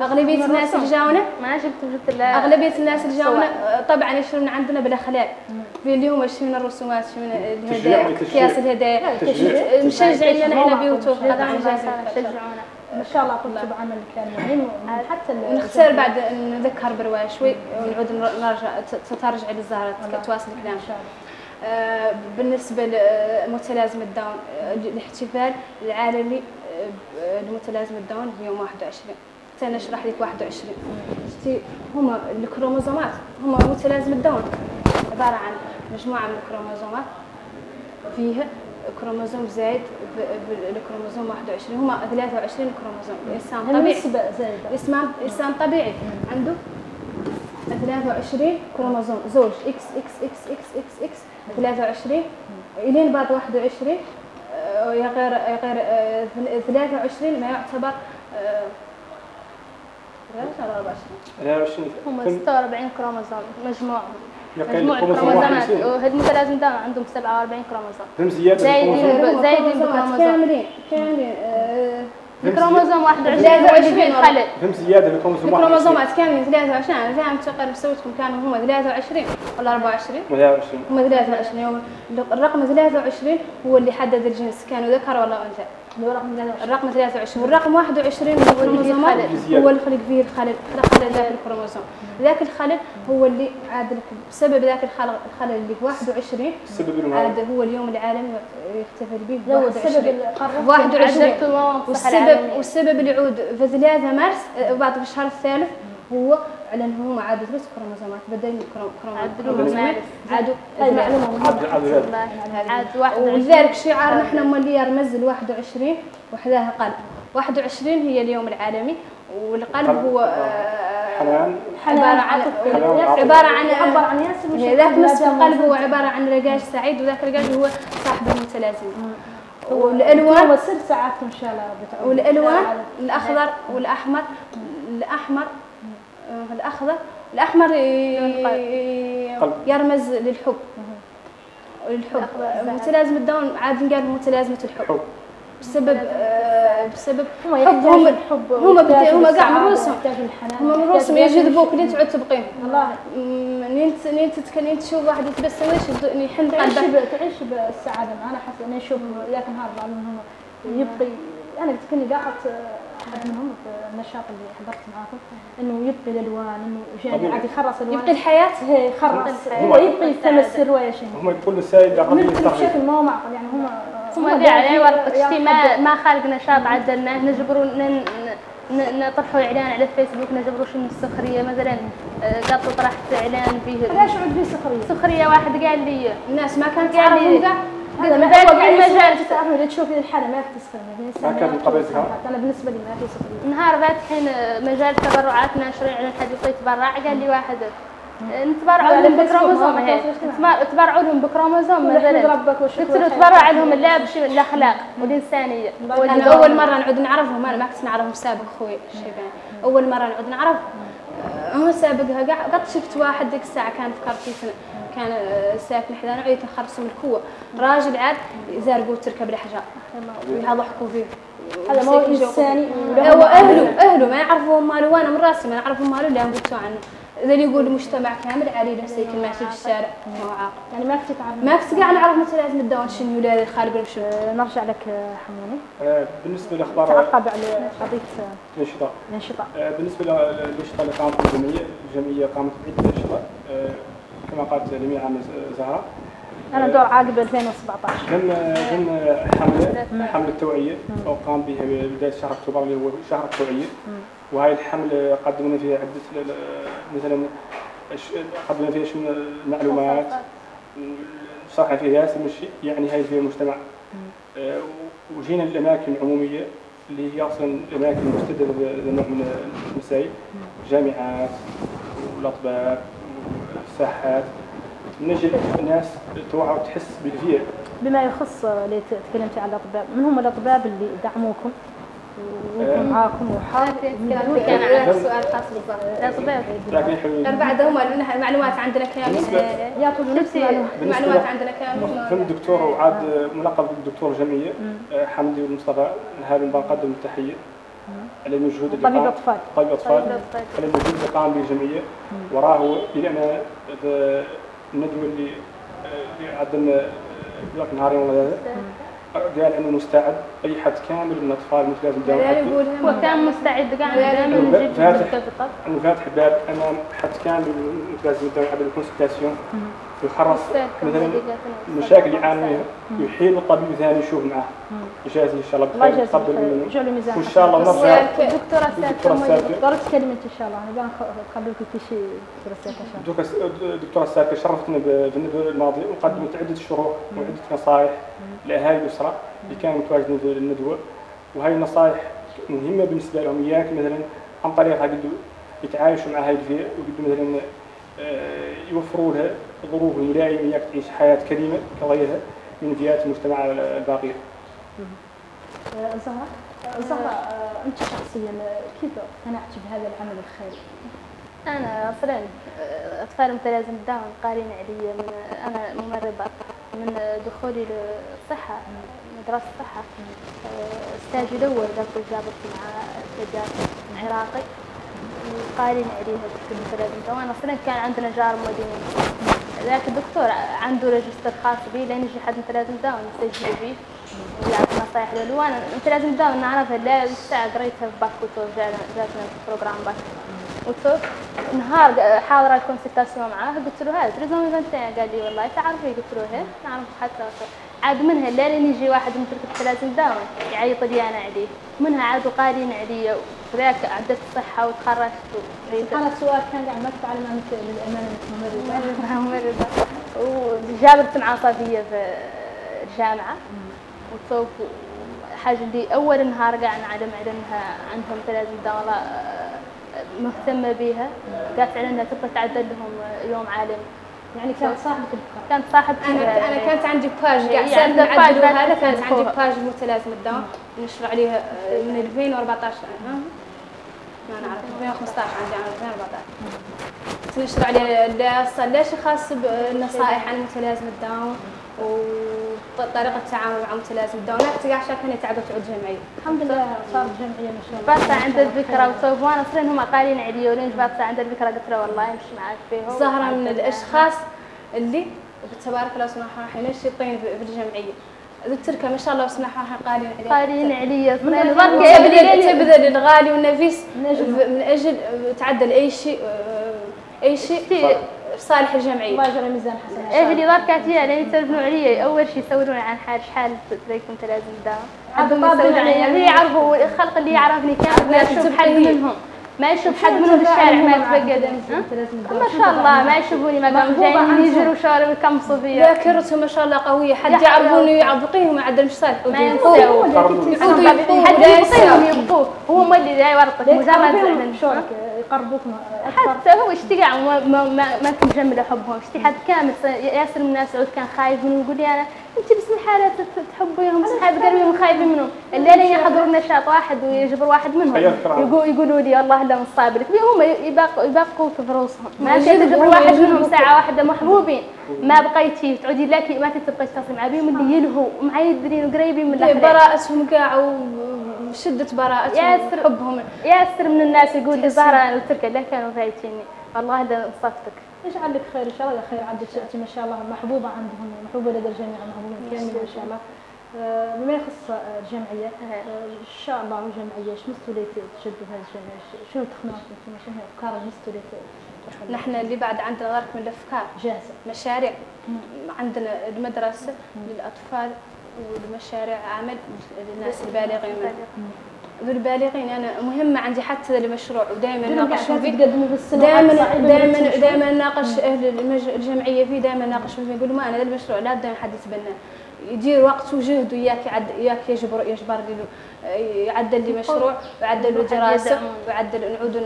أغلبية الناس اللي. جاونا ما جبت جبت أغلبية الناس اللي جاونا. طبعا يشترون عندنا بالأخلاق. في اليوم إيش من الرسومات تشجيع الهدايا. اكياس الهدايا. مشجعين لنا إحنا والله بيوتوب ما شاء الله قمت بعمل كان مهم حتى ال- ونختار بعد نذكر برواية شوي ونعود نر- نرجع ت- ترجع للزهرة تواصل الكلام. إن شاء الله. آه، بالنسبة لمتلازمة داون آه، الاحتفال العالمي لمتلازمة داون يوم 21 سنشرح لك 21 شتي هما الكروموزومات هما متلازمة داون عبارة عن مجموعة من الكروموزومات فيها كروموزوم زايد ب- بالكروموزوم 21 هما 23 كروموزوم. الإنسان هل طبيعي. نسبة زايدة؟ الإنسان الإنسان طبيعي. عنده 23 كروموزوم. زوج. إكس إكس إكس إكس إكس إكس 23 إلين بعد 21 آه، يا غير يا غير آه، 23 ما يعتبر آه، 23 23 هم كم 46 كروموزوم. مجموعهم مجموع الكروموزومات 21 وهاد متلازم داون عندهم 47 كروموزوم فهم زيادة زايدين. زايدين بكروموزوم. كاملين كاملين الكروموزوم 21 زايد هو اللي 20 فيه. خلل. فهم زيادة الكروموسوم 21 الكروموزومات كاملين 23 أنا فاهم تقريبا سويتكم كانوا هم 23 ولا 24 23 هم 23 يوم الرقم 23 هو اللي حدد الجنس كانوا ذكر ولا أنثى. الرقم 23 والرقم 21 من الكروموزومات زيادة. هو اللي خلق فيه الخلل خلل ذاك الكروموزوم ذاك الخلل هو اللي عاد بسبب ذاك الخلل الخلل اللي في 21 السبب المهم عاد هو اليوم العالمي يحتفل به ب هو السبب 21 اللي قررت 21 عدلت المواقف والسبب. والسبب اللي يعود في 3 مارس آه، بعد في الشهر الثالث هو على إنه هم عادوا ثلاث كروموزومات بدل مارس. عادوا هاي معلومة مهمة. عبد عبد الوهاب. عاد 21 ولذلك شعارنا إحنا رمز ال 21 وحداها قلب 21 هي اليوم العالمي والقلب قلب. هو آه، حنان عبارة عن. عبارة عن يعبر عن ياسر هي ذاك نصف القلب هو عبارة عن رقاش سعيد وذاك الرقاش هو صاحب المتلازمة والالوان ست ساعات إن شاء الله. والألوان الأخضر والأحمر. الأحمر آه، الأخضر. الأحمر. يرمز للحب. الحب متلازمة داون عاد نقال متلازمة الحب. حب. بسبب آه، بسبب هم حبهم. الحب هم بت- هم قاع من روسهم يحتاجوا الحنان. هم من يحتاجوا روسهم ياكلوا يجذبوك لين تعود تبقيهم. والله. نين نين تتكلم تشوف واحد يتبسم يشد يحن تعيش تعيش بالسعادة أنا حاسه اني أشوف ذاك النهار بعض منهم يبقي أنا قلت كني قاعدت أحد منهم في النشاط اللي حضرت معاكم إنه يبقي الألوان إنه طبيعي. عاد يخرص الألوان. يبقي الحياة هي يخرص. هو يبقي يلتمس الرواية شيء. هم يقولوا ممكن الترغيب بشكل ما هو معقول يعني هم هم هم قاعد يعني شتي ما ما خالق نشاط عدلناه. نجبروا ن- ن- نطرحوا إعلان على الفيسبوك نجبروا شنو السخرية؟ مثلا آه، قطوا طرحت إعلان فيه ليش عود فيه سخرية؟ سخرية واحد قال لي الناس ما كانت قال لي- هذا ما هو في قاعد المجال. تعرفوا اذا تشوفي الحالة ما في سخريه ما كان من قبلها. أنا بالنسبة لي ما في سخريه نهار فاتحين مجال تبرعات ناشرين على الحد يبغى يتبرع قال لي واحد آه، نتبرعوا لهم بكروموزوم. نتبر- تبرعوا لهم بكروموزوم مثلا قلت له. تبرع لهم اللعب شيء الأخلاق والإنسانية أنا أول مرة نعود نعرفهم أنا ما كنت نعرفهم سابق خوي الشيباني أول مرة نعود نعرف آه، هو سابقها. قد شفت واحد ديك الساعة كان في كارتيسنا كان آه، ساكن حدانا عيت خرصم الكوه راجل عاد زارقوا تركب الاحجار ويضحكوا فيه. هذا ما هو. انساني هو اهله أهله ما يعرفوا ماله. وأنا من راسي ما نعرفوا ماله اللي قلتوا عنه. إذا اللي يقول المجتمع كامل علي نفسه يكون ماشي في الشارع. هو عاقل يعني ما كنت تعرف ما كنت قاعد نعرف متى لازم الدواء شنو ولا ولا شنو نرجع لك آه، حموني. آه، بالنسبة للأخبار تعقب على قضيه الانشطة الانشطاء آه، بالنسبة للأنشطة اللي قامت الجمعية الجمعية قامت بعدة أنشطة آه، كما قالت عامة زهراء. أنا دور عاقب 2017 ضمن ضمن حملة؟ حملة توعية. وقام بها بداية شهر أكتوبر اللي هو شهر التوعية. وهاي الحملة قدمنا فيها ل- مثلا قدمنا فيها شنو؟ المعلومات شرحنا فيها ياسر شيء يعني هاي في المجتمع آه، وجينا للأماكن العمومية اللي هي أصلا الأماكن المستدة لنوع من المسائل جامعات والأطباء والساحات. نجد الناس توعى وتحس بالفير. بما يخص آه، اللي تكلمتي عن الأطباء من هم الأطباء اللي دعموكم وكانوا معاكم وحاولوا كان عندك سؤال خاص بالضبط. الاطباء لكن حلوين بعد هم المعلومات عندنا كامل بالنسبة- يعطوا نفس المعلومات عندنا كامل فم الدكتور وعاد ملقب بالدكتور جمعية آه، حمدي والمصطفى هذا بنقدم التحية. على المجهود اللي طبيب أطفال. طبيب أطفال. على المجهود اللي قام به الجمعية وراه لأن الندوة اللي اللي عدلنا ذاك نهارين ولا هذا قال إنه مستعد. أي حد كامل من الأطفال مثل لازم يقول هو كان مستعد قاعد لا، دائما فاتح. إنه فاتح باب أمام حد كامل مثل لازم دائما قبل الكونسلتاسيون يخرص مثلا المشاكل اللي يعاني منها يحيل الطبيب ثاني يشوف معه. يجازيه إن شاء الله بخير. خير منه وإن شاء الله ساكر ساكر. دكتورة تكلمي انت إن شاء الله. أنا بان اخبرك كل شيء. دكتورة ساكر إن شاء الله. دكتورة دكتورة ساكر شرفتنا ب- بالندوة الماضية وقدمت عدة شروح وعدة نصائح لأهالي الأسرة اللي كانوا متواجدين في الندوة. وهي النصائح مهمة بالنسبة لهم. إياك مثلا عن طريقها قدوا يتعايشوا مع هاي الفئة وقدوا مثلا آه، يوفروا لها ظروف ملائمة إياك تعيش حياة كريمة كغيرها من فئات المجتمع الباقية. زهرة آه، زهرة آه، أنت شخصيا آه، كيف اقتنعت بهذا العمل الخيري؟ أنا أصلا آه، أطفال متلازم داون قارين علي من أنا ممرضة من دخولي للصحة مدرسة الصحة آه، ستاجي الأول قبل جابت مع سجاد عراقي وقارين عليها دكتور متلازم داون أنا أصلا كان عندنا جار مدني ذاك الدكتور عنده ريجستر خاص بي لين يجي حد متلازم داون يسجل فيه ويعطي نصايح له. وأنا متلازم داون نعرفها لا ساعة قريتها في باك كتب جاتنا بروجرام باك وشوف نهار حاضره الكونسلتاسيون معاه. قلت له هذا تريدون ايفنتين قال لي والله تعرفي؟ قلت له هي نعرف حتى عاد منها لا لين يجي واحد من الثلاثين داون يعيط لي أنا عليه. منها عاد قالين علي وذاك عدت الصحة وتخرجت. و- أنا السؤال كان قاعد ما انت للامانه انك ممرضه ممرضة وجابت معاه صبية في الجامعة. وصوف حاجة اللي أول نهار قاعد نعلم على إنها عندهم تلازم دولة مهتمة بيها. قالت على إنها تبغى تعدل لهم يوم عالمي يعني كانت الفكرة كانت صاحبة أنا أنا كانت عندي باج عندها سالت باج هذا كانت عندي. باج متلازم الدوام نشر عليها آه، من 2014 ها؟ ما نعرف 2015 عندي عام 2014 نشر عليها لا شيء خاص بالنصائح عن متلازم الدوام وطريقة التعامل مع متلازم الدوام لا تقع شاكني تعبت عود جمعية. الحمد لله. صارت جمعية ما شاء الله. بس عند الفكرة وصوف وأنا أصلا هم قالين علي ولين جبت عند الفكرة قلت له والله امشي معك فيها زهرة من الأشخاص اللي تبارك الله سبحانه وتعالى نشيطين الجمعية. ذكرك ما شاء الله الرحمن قالين عليها. قالين علي أصلا تبذل تبذل الغالي والنفيس من أجل تعدل أي شيء أي شيء. صالح الجمعيه الله يجعل ميزان حسن أهلي ضار كاتية لين يسولفون علي. أول شيء يسولون عن حال شحال تريكم تلازم عاد عندهم يسولون علي. علي يعرفوا الخلق اللي يعرفني كان ما يشوف حد. منهم. ما يشوف حد منهم في الشارع ما يتفقد. ما شاء الله ما يشوفوني ما كانوا جايين. يجروا شارع ويكمصوا فيا ذاكرتهم ما شاء الله قوية. حد يحيى. يعرفون يعبقيهم عدل مش صالح. ما ينسوا حد يبقيهم يبقوه. هو اللي جاي ورطك مجرد من أكثر؟ حتى هو اشتقع وما ما ما, ما كنت مجملة حبهم. اشتي حد كامل. ياسر من الناس سعود كان خايف منهم يقول لي أنا أنت بسم حالة تت- تحبيهم بس حاب قلبي خايفين منهم. الليلة يحضروا نشاط واحد ويجبر واحد منهم. يقول يقولوا لي والله لا لك هم يبقوا يبقوا في رؤوسهم ما تجبر واحد منهم ساعة واحدة محبوبين. ما بقيتي تعودي لك ما تبقي تتصل مع بيهم اللي يلهوا معيدين وقريبين من الأخرين براءتهم كاع وشده براءتهم ياسر. حبهم. ياسر من الناس يقول لي زهرة أنا قلت لك لا كانوا فايتيني. والله لا نصفتك يجعل لك خير؟ إن شاء الله خير عندك أنت ما شاء الله محبوبة عندهم محبوبة لدى الجميع محبوبة كامله ما شاء الله. آه، بما يخص الجمعية آه، إن شاء الله جمعيه شنو مسؤوليه تشدوا هذه الجمعية؟ شنو أنتم شنو هي أفكار المسؤوليه نحن اللي بعد عندنا غرق من الأفكار. جاهزة. مشاريع. عندنا المدرسة للأطفال. والمشاريع عمل للناس البالغين. ذو البالغين أنا مهمة عندي حتى المشروع ودائما السنة دائما دائما دائما ناقش أهل المج... الجمعية فيه دائما ناقش فيه يقولوا ما أنا ذا المشروع لا دائما حد يتبناه. يدير وقت وجهد وياك يعد ياك يجبر يجبر له يعدل لي مشروع ويعدل له دراسة ويعدل نعود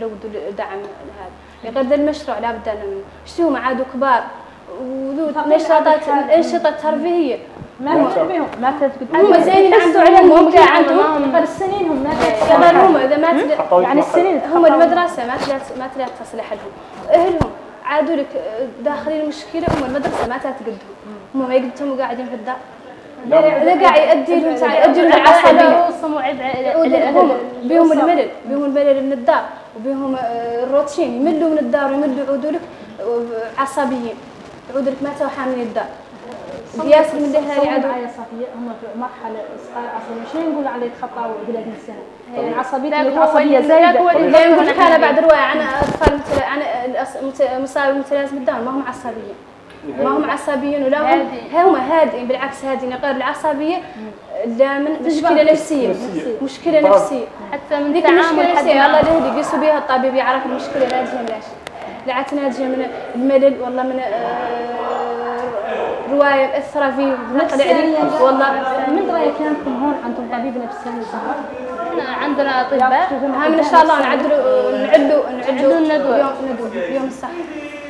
نعود دعم هذا. غير ذا المشروع لا بد منه اشتهم عادوا كبار. وذو نشاطات انشطه ترفيهيه ما بهم ما تقول هم زينين عندهم علم هم كاع عندهم قبل السنين هم ما يقدر هم إذا ما يعني السنين هم المدرسة ما تلا ما تلا تصلح لهم. أهلهم عادوا لك داخلين المشكلة هم المدرسة ما تقدهم. هم ما يقدهم وقاعدين في الدار. إذا قاعد يؤدي لهم يؤدي لهم لهم بهم الملل بهم الملل من الدار. وبهم آه، الروتين يملوا من الدار ويملوا يعودوا لك آه، عصبيين. يعودوا لك ما توحى من الدار. ياسر من سووا عدو. معايا صافيه هم في مرحلة صغيره عصبيه شنو نقول عليه تخطاوا 30 سنه يعني عصبية عصبية زايدة. لا يقول لك أنا بعد رواية عن أطفال متل... عن مصاب متلازم الدم ما هم عصبيين ما هم عصبيين ولا هم. هم هادئين. بالعكس هادئين. غير العصبية لا من مشكلة نفسيه نفسية. مشكلة. نفسية. حتى من ذيك المشكلة نفسية. الله يهدي يقيسوا بها الطبيب يعرف المشكلة. لا تجي من إيش؟ تناجي من الملل والله من آه، رواية مأثره فيه نقل عليه والله. من رايك كانكم هون عندكم طبيب نفساني؟ إحنا عندنا أطباء. ها من ان شاء الله نعدلوا نعدوا نعدوا الندوة. يوم يوم الصحة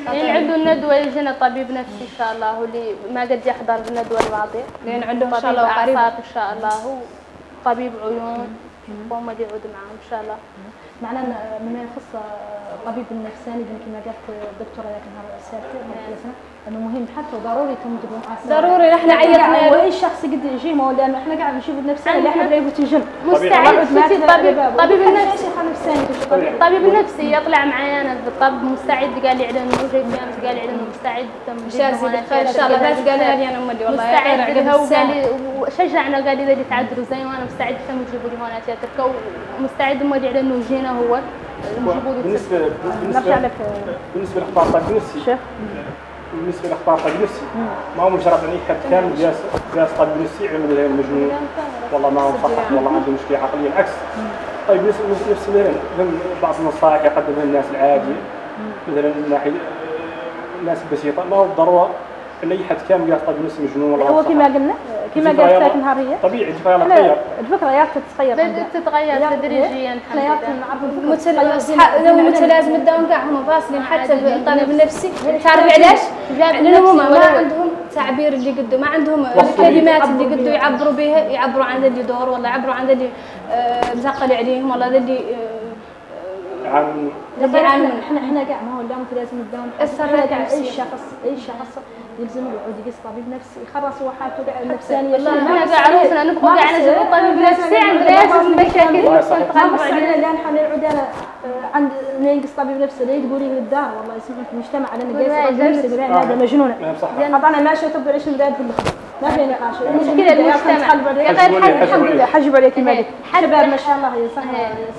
نعدوا الندوة يجينا طبيب نفسي إن شاء الله اللي ما قد يحضر الندوة الماضية لأن عندهم إن شاء طبيب الله قريب إن شاء الله هو طبيب عيون هم اللي يعود معهم إن شاء الله. معناه أن مما يخص الطبيب النفساني يمكن ما قالت الدكتوره هذا سالته سنه إنه مهم حتى وضروري تنتبهوا مع السنة. ضروري نحن عيطنا هو له اي شخص قد يجي ما لأنه إحنا قاعد نشوف النفساني عندنا- احد يفوت الجن مستعد. الطبيب طبيب النفسي الطبيب النفسي. يطلع معانا. بالطب مستعد قال لي على انه جاي كان قال لي على انه مستعد إن شاء الله. لا تقالها لي أنا أمي والله مستعد. قال وشجعنا قال لي إذا تعذروا زي وأنا مستعد تم تجيبوا لي هون. تياتركا ومستعد أمي على انه جينا هو بالنسبة بالنسبة بالنسبة الطبيب النفسي شيخ. بالنسبة لأخبار الطبيب النفسي ما هو مجرد اي حد كان جالس جالس طبيب نفسي يعمل مثلا مجنون والله ما هو مصحح والله عنده مشكلة عقلية العكس. طيب بالنسبة نفسي مثلا بعض النصائح يقدمها للناس العادي. مثلا من ناحية الناس البسيطه ما هو بالضروره أن اي حد كان جالس طبيب نفسي مجنون والله هو. كما قلنا كما قالت لك نهاريه طبيعي الفكرة يلا إحنا تغير الفكرة يا تتغير بدأت تتغير تدريجيا. تتغير. لو متلازم الدوام كاع هم فاصلين حتى في. الطبيب النفسي تعرف علاش؟ جاب لأنهم هم نفسي ما عندهم تعبير اللي قدوا ما عندهم الكلمات. اللي بيها. يعبروا بها يعبروا عن اللي دور ولا يعبروا عن اللي آه، مثقل عليهم ولا اللي عن اللي إحنا يعانون إحنا إحنا قاع ما هو لا متلازم الدوام قاع أي. شخص أي شخص يلزم يعود يقيس طبيب نفسي يخلص هو حالته قاع النفسانيه والله عليه. عروسنا بس نجيب عليه. طبيب نفسي يقيس لازم طبيب مشاكل تغلب علينا لا نحن نعود أنا آه، عند ننقص طبيب نفسي لا تقولي لي الدار والله يسمعون في المجتمع على والله نقيس طبيب. نفسي يقول آه. هذا مجنونة طبعا ما شئت تبدو عيش المداد في الخبر ما في نقاش المشكلة المجتمع. الحمد. لله حجب عليك. قلت شباب ما شاء الله يا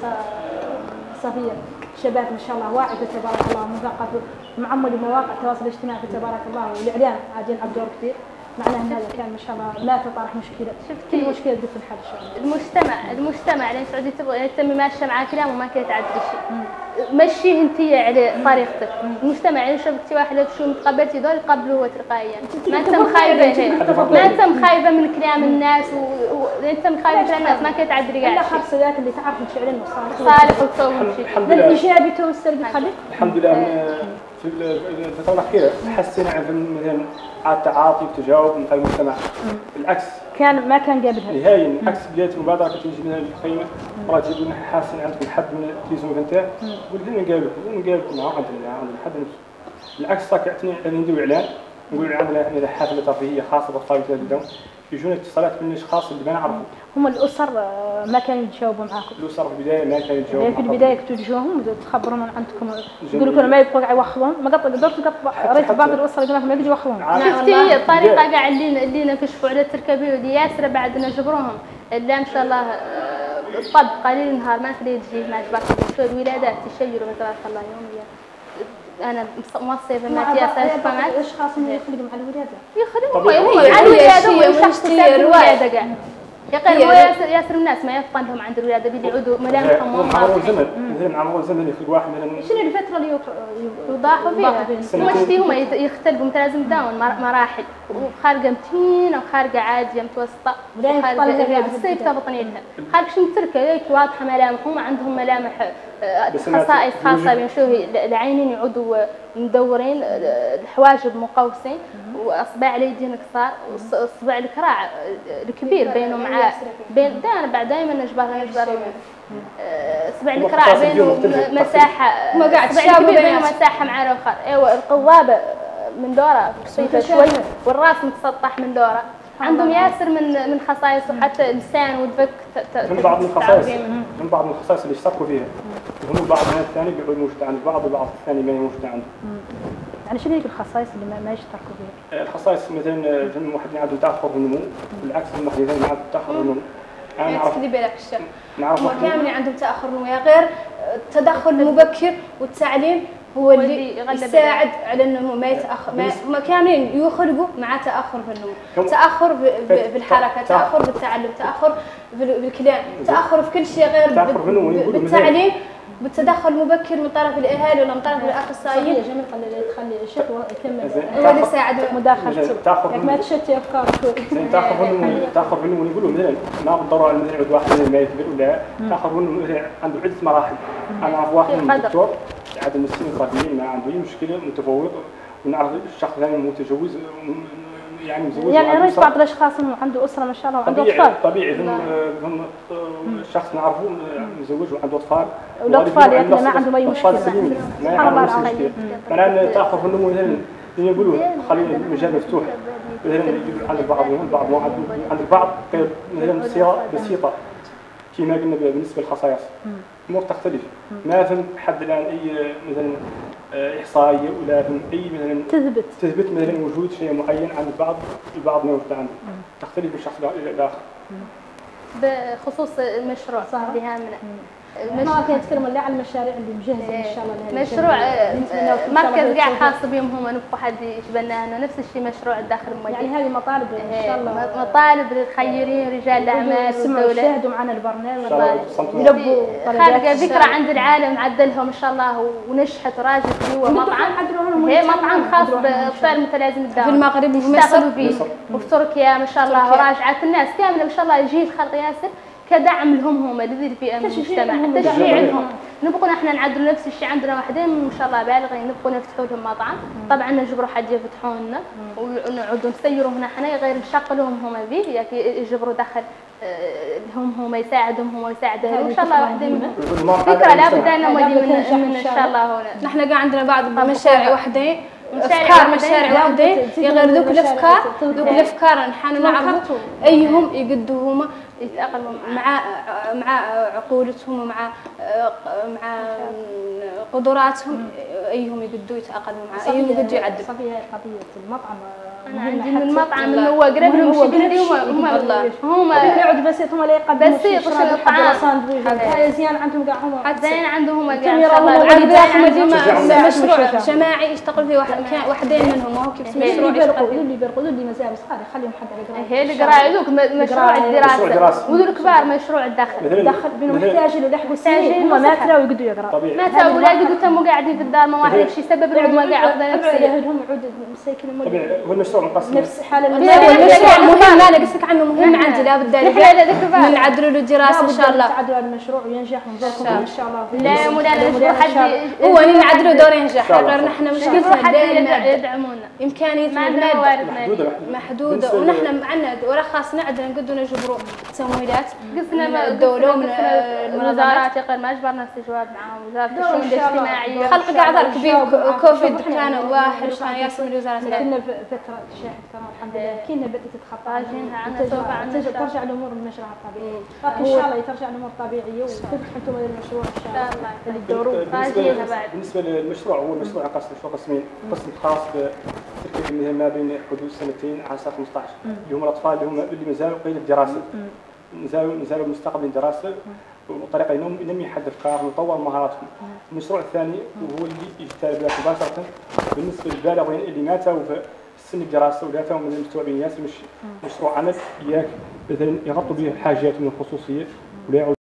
صح شباب ما شاء الله واعي تبارك الله مثقف معمل بمواقع التواصل الاجتماعي تبارك الله والإعلام عاد يلعب دور كبير معناه إن هذا كان ما شاء الله لا تطرح مشكلة. شفت كل؟ مشكلة ان شاء الله المجتمع المجتمع لين سعودي تبغى تمي ماشيه مع كلامه ما كانت تعدل شيء مشيه أنت على طريقتك. المجتمع يعني شفتي واحدة شو متقبلتي دول يقبلوه تلقائيا. ما أنت مخايبة ما أنت مخايبة من كلام الناس و... و... أنت مخايبة من كلام الناس ما كانت تعدل إلا قاعد شيء. خاص ذاك اللي تعرف فعلا صالح صالح وتسوي شيء الحمد لله. الإيجابي تو السلبي خليك الحمد لله. في الفترة الأخيرة حسينا عن مثلا على التعاطي والتجاوب من المجتمع بالعكس كان ما كان قبلها نهائيا عكس بداية المبادرة كنت نجي من الخيمة. مرات تجيبوا لنا حاسين عندكم حد من التلفزيون نتاع قلت لنا نقابلكم نقابلكم معاه عندنا حد. بالعكس صار نديروا إعلان. نقول عندنا إحنا حافلة ترفيهية خاصة بأطفال الدم. يجونا اتصالات من الاشخاص اللي ما نعرفهم هم الأسر آه، ما كانوا يتجاوبوا معاكم الأسر في البداية ما كانوا يتجاوبوا في مع البداية كنتوا تجوهم تخبرون عن عندكم. يقولوا لكم ما يبقوا قاعد يوخرون ما قدرت تقطع ريت بعض الأسر يقول لك ما يقدروا يوخرون عارف. شفتي والله. الطريقة قاع اللي اللي نكشفوا على التركبي ودي ياسر بعد نجبروهم اللي إن شاء الله آه، الطب قليل نهار ما تريد تجي ما تبقى شو الولادات تشيروا تبارك الله يوميا. أنا مص- موصيه مع بنات ياسر بعض سمعت الاشخاص اللي يخلقوا مع الولادة. يخدموا هي الولادة. الولاده قاع يقين هو ياسر ياسر الناس ما يفقن لهم عند الولادة بيجي يعودوا ملامحهم هم هم عمرو. زمن مثلا عمرو زمن يخلق واحد مثلا شنو الفترة اللي يضاحوا فيها. فيها؟ هم شتي هم يت- يختلفوا متلازم داون مر- مراحل. وخارجه متينة وخارجه عادية متوسطة. لها بعد بالسيف البداية. تبطنيتها خارج شو متركه هيك واضحة ملامحهم عندهم ملامح خصائص بين هي ال- العينين يعودوا مدورين الحواجب مقوسين وأصبع اليدين قصار وأصبع الكراع الكبير بينه مع بين دا أنا بعد دائما نجبرها نجبر آه، أصبع الكراع بينه. مساحه هم قاعد بينه. مساحة مع الآخر إيوه القضابه من دورة بسيطة شوي والراس متسطح من دورة. عندهم ياسر من من خصائص وحتى لسان ودفك ت- ت- من بعض من الخصائص. من بعض من الخصائص اللي اشتركوا فيها. وهم بعض الناس الثاني بيقعد موجود عند بعض وبعض الثاني ما هي موجود عنده يعني شنو هيك الخصائص اللي ما, ما يشتركوا فيها؟ الخصائص مثلا جن واحد عنده تاخر في النمو بالعكس هم واحد عنده تاخر في النمو. أنا نعرف تكذب بالك الشر نعرف هم كاملين عندهم تأخر نموي غير التدخل المبكر والتعليم هو اللي يساعد على إنه ما يتأخر ما هم كاملين يخلقوا مع تأخر في النمو تأخر ب- ب- ت- بالحركة ت- تأخر بالتعلم تأخر بال- بالكلام تأخر في كل شيء غير في النمو بالتعليم بالتدخل المبكر من طرف الاهالي ولا من طرف الأخصائيين. جميل خلي تخلي الشكوى يكمل. هو اللي يساعد. مداخلته تأخر يعني ما في تشتي افكارك زين تأخر في النمو تأخر في النمو يقولوا مثلا ما بالضروره عند واحد ما يكبر ولا تأخر في النمو مثلا عنده عدة مراحل. أنا أعرف واحد في من. الدكتور عدم السن القديم ما عنده. اي مشكلة متفوق. ونعرف الشخص الثاني متجوز يعني مزوج يعني أسرة. بعض الأشخاص عنده أسرة ما شاء الله وعنده أطفال. طبيعي. هم هم الشخص نعرفه مزوج وعنده أطفال. والأطفال وغالباً يعني ما عندهم الأطفال مشكلة. سليمين ما. المشكلة معناه ان تاخر في النمو مثلا يقولوا خلينا المجال مفتوح مثلا عند البعض البعض. مو عند غير مثلا صيغه بسيطة. كما قلنا بالنسبة للخصائص. الأمور تختلف. ما فهم حد الآن أي مثلا آه، إحصائية ولا فهم أي مثلا تثبت. تثبت مثلا وجود شيء معين عند البعض البعض ما يوجد عنده تختلف من شخص إلى الآخر بخصوص المشروع. صح. اللي راح نتكلم اللي على المشاريع اللي مجهزة إن شاء الله لهذه مشروع الله مركز قاع بالتوفيق. خاص بهم هم نبقوا حد لنا نفس الشيء مشروع الداخل يعني المدينة هذه مطالب إن شاء الله. مطالب للخيرين رجال الأعمال يسمعوا والدولة. يشاهدوا معنا البرنامج. يلبوا شاء ذكرى الله. عند العالم عدلهم إن شاء الله ونجحت وراجت هو مطعم هي مطعم خاص باطفال متلازم الدعوة. في المغرب وفي مصر. تركيا ما شاء الله. وراجعت الناس. كاملة ما شاء الله يجي خلق ياسر. كدعم لهم هم لذي من تشجيع المجتمع تشجيع. لهم. نبقوا نحن نعدلوا نفس الشيء عندنا واحدين ما شاء الله بالغين نبقوا نفتحوا لهم مطعم. طبعا نجبروا حد يفتحوا لنا ونعودوا نسيروا هنا حنا غير نشق لهم هم به ياك يجبروا دخل آه، هم هم يساعدهم هم يساعد اهلهم إن شاء الله واحدين منهم. الموقع فكره لابد. أن من, من إن شاء الله. هنا. نحن قاعد عندنا بعض مشاريع وحدين أفكار وحدين. مشاريع وحدين تزيد يغير ذوك المشاريع، الأفكار. ذوك الأفكار نحن نعرفوا. أيهم يقدوا هما يتاقلموا مع مع عقولتهم ومع مع قدراتهم أيهم يقدوا يتأقلموا مع أيهم يقدوا يعدلوا. صفية قضية المطعم أنا عندي من حتى- المطعم والله. انه هو قريب لهم هو شكل قريب هم شيء هم والله. هم يقعد بسيط هم لا يقدموا بسيط الطعام. هاي زين عندهم قاع هم زين عندهم كم قاعد إن شاء الله. العبد عندهم. مشروع. جماعي يشتغل فيه واحد كان وحدين منهم. هو كيف اللي مشروع يشتغل فيه. اللي بيرقوا اللي مزابس خالي خليهم حد على قراءة. هي القراءة ذوك م- مشروع دراسة. وذو الكبار مشروع الدخل. دخل بينهم محتاجين ولحقوا السنين محتاجين هم ما. تلاقوا يقدروا يقرأوا. ما تسوي اولادي قلت هم قاعدين في الدار ما واحد. يمشي يسبب لهم مقاعد نفسية يهدهم عود مساكين المشروع منقسم نفس حال المشروع هو المشروع لا، مهم لا أنا قصدك عنه مهم نحن- عندي لابد من نعدلوا له الدراسه ان شاء الله. تعدوا على المشروع وينجح ونزوركم إن شاء الله. لا مولانا نشكر حد هو نعدلوا دور ينجح. غير نحن مشكلتنا حد دائما يدع- يدعمونا مالية محدودة بالنسبة ونحن عندنا ورا خاصنا عندنا نقدروا نجبروا تمويلات. ما الدولة ومن المنظمات الوزارات ما أجبرنا استجواب معهم. وزارة دور الشؤون. الاجتماعية. خلق قاعدة كبير. كوفيد كان يعني واحد. وكان ياسر من الوزارة كنا في فترة شاحن كرام الحمد لله. كنا بدأت تتخطى. عنا وترجع- سوف عنا ترجع- الأمور لمجراها الطبيعي لكن إن شاء الله ترجع الأمور طبيعية وتفتح أنتم هذا المشروع إن شاء الله. اللي تدوروا بالنسبة بعد. بالنسبة للمشروع هو المشروع قسم مشروع قسمين قسم خاص مثلا ما بين حدود سنتين على سنه 15 اللي هم الأطفال اللي هم اللي ما زالوا قيد الدراسة. ما زالوا ما زالوا مستقبل الدراسه وطريقة انهم ينمي حد افكارهم ويطور مهاراتهم. المشروع الثاني وهو اللي به مباشرة بالنسبة للبالغين اللي ما تاوا في سن الدراسه تاوا من المستوعبين ياسر مش مشروع عمل اياك مثلا يغطوا به حاجاتهم الخصوصية ولا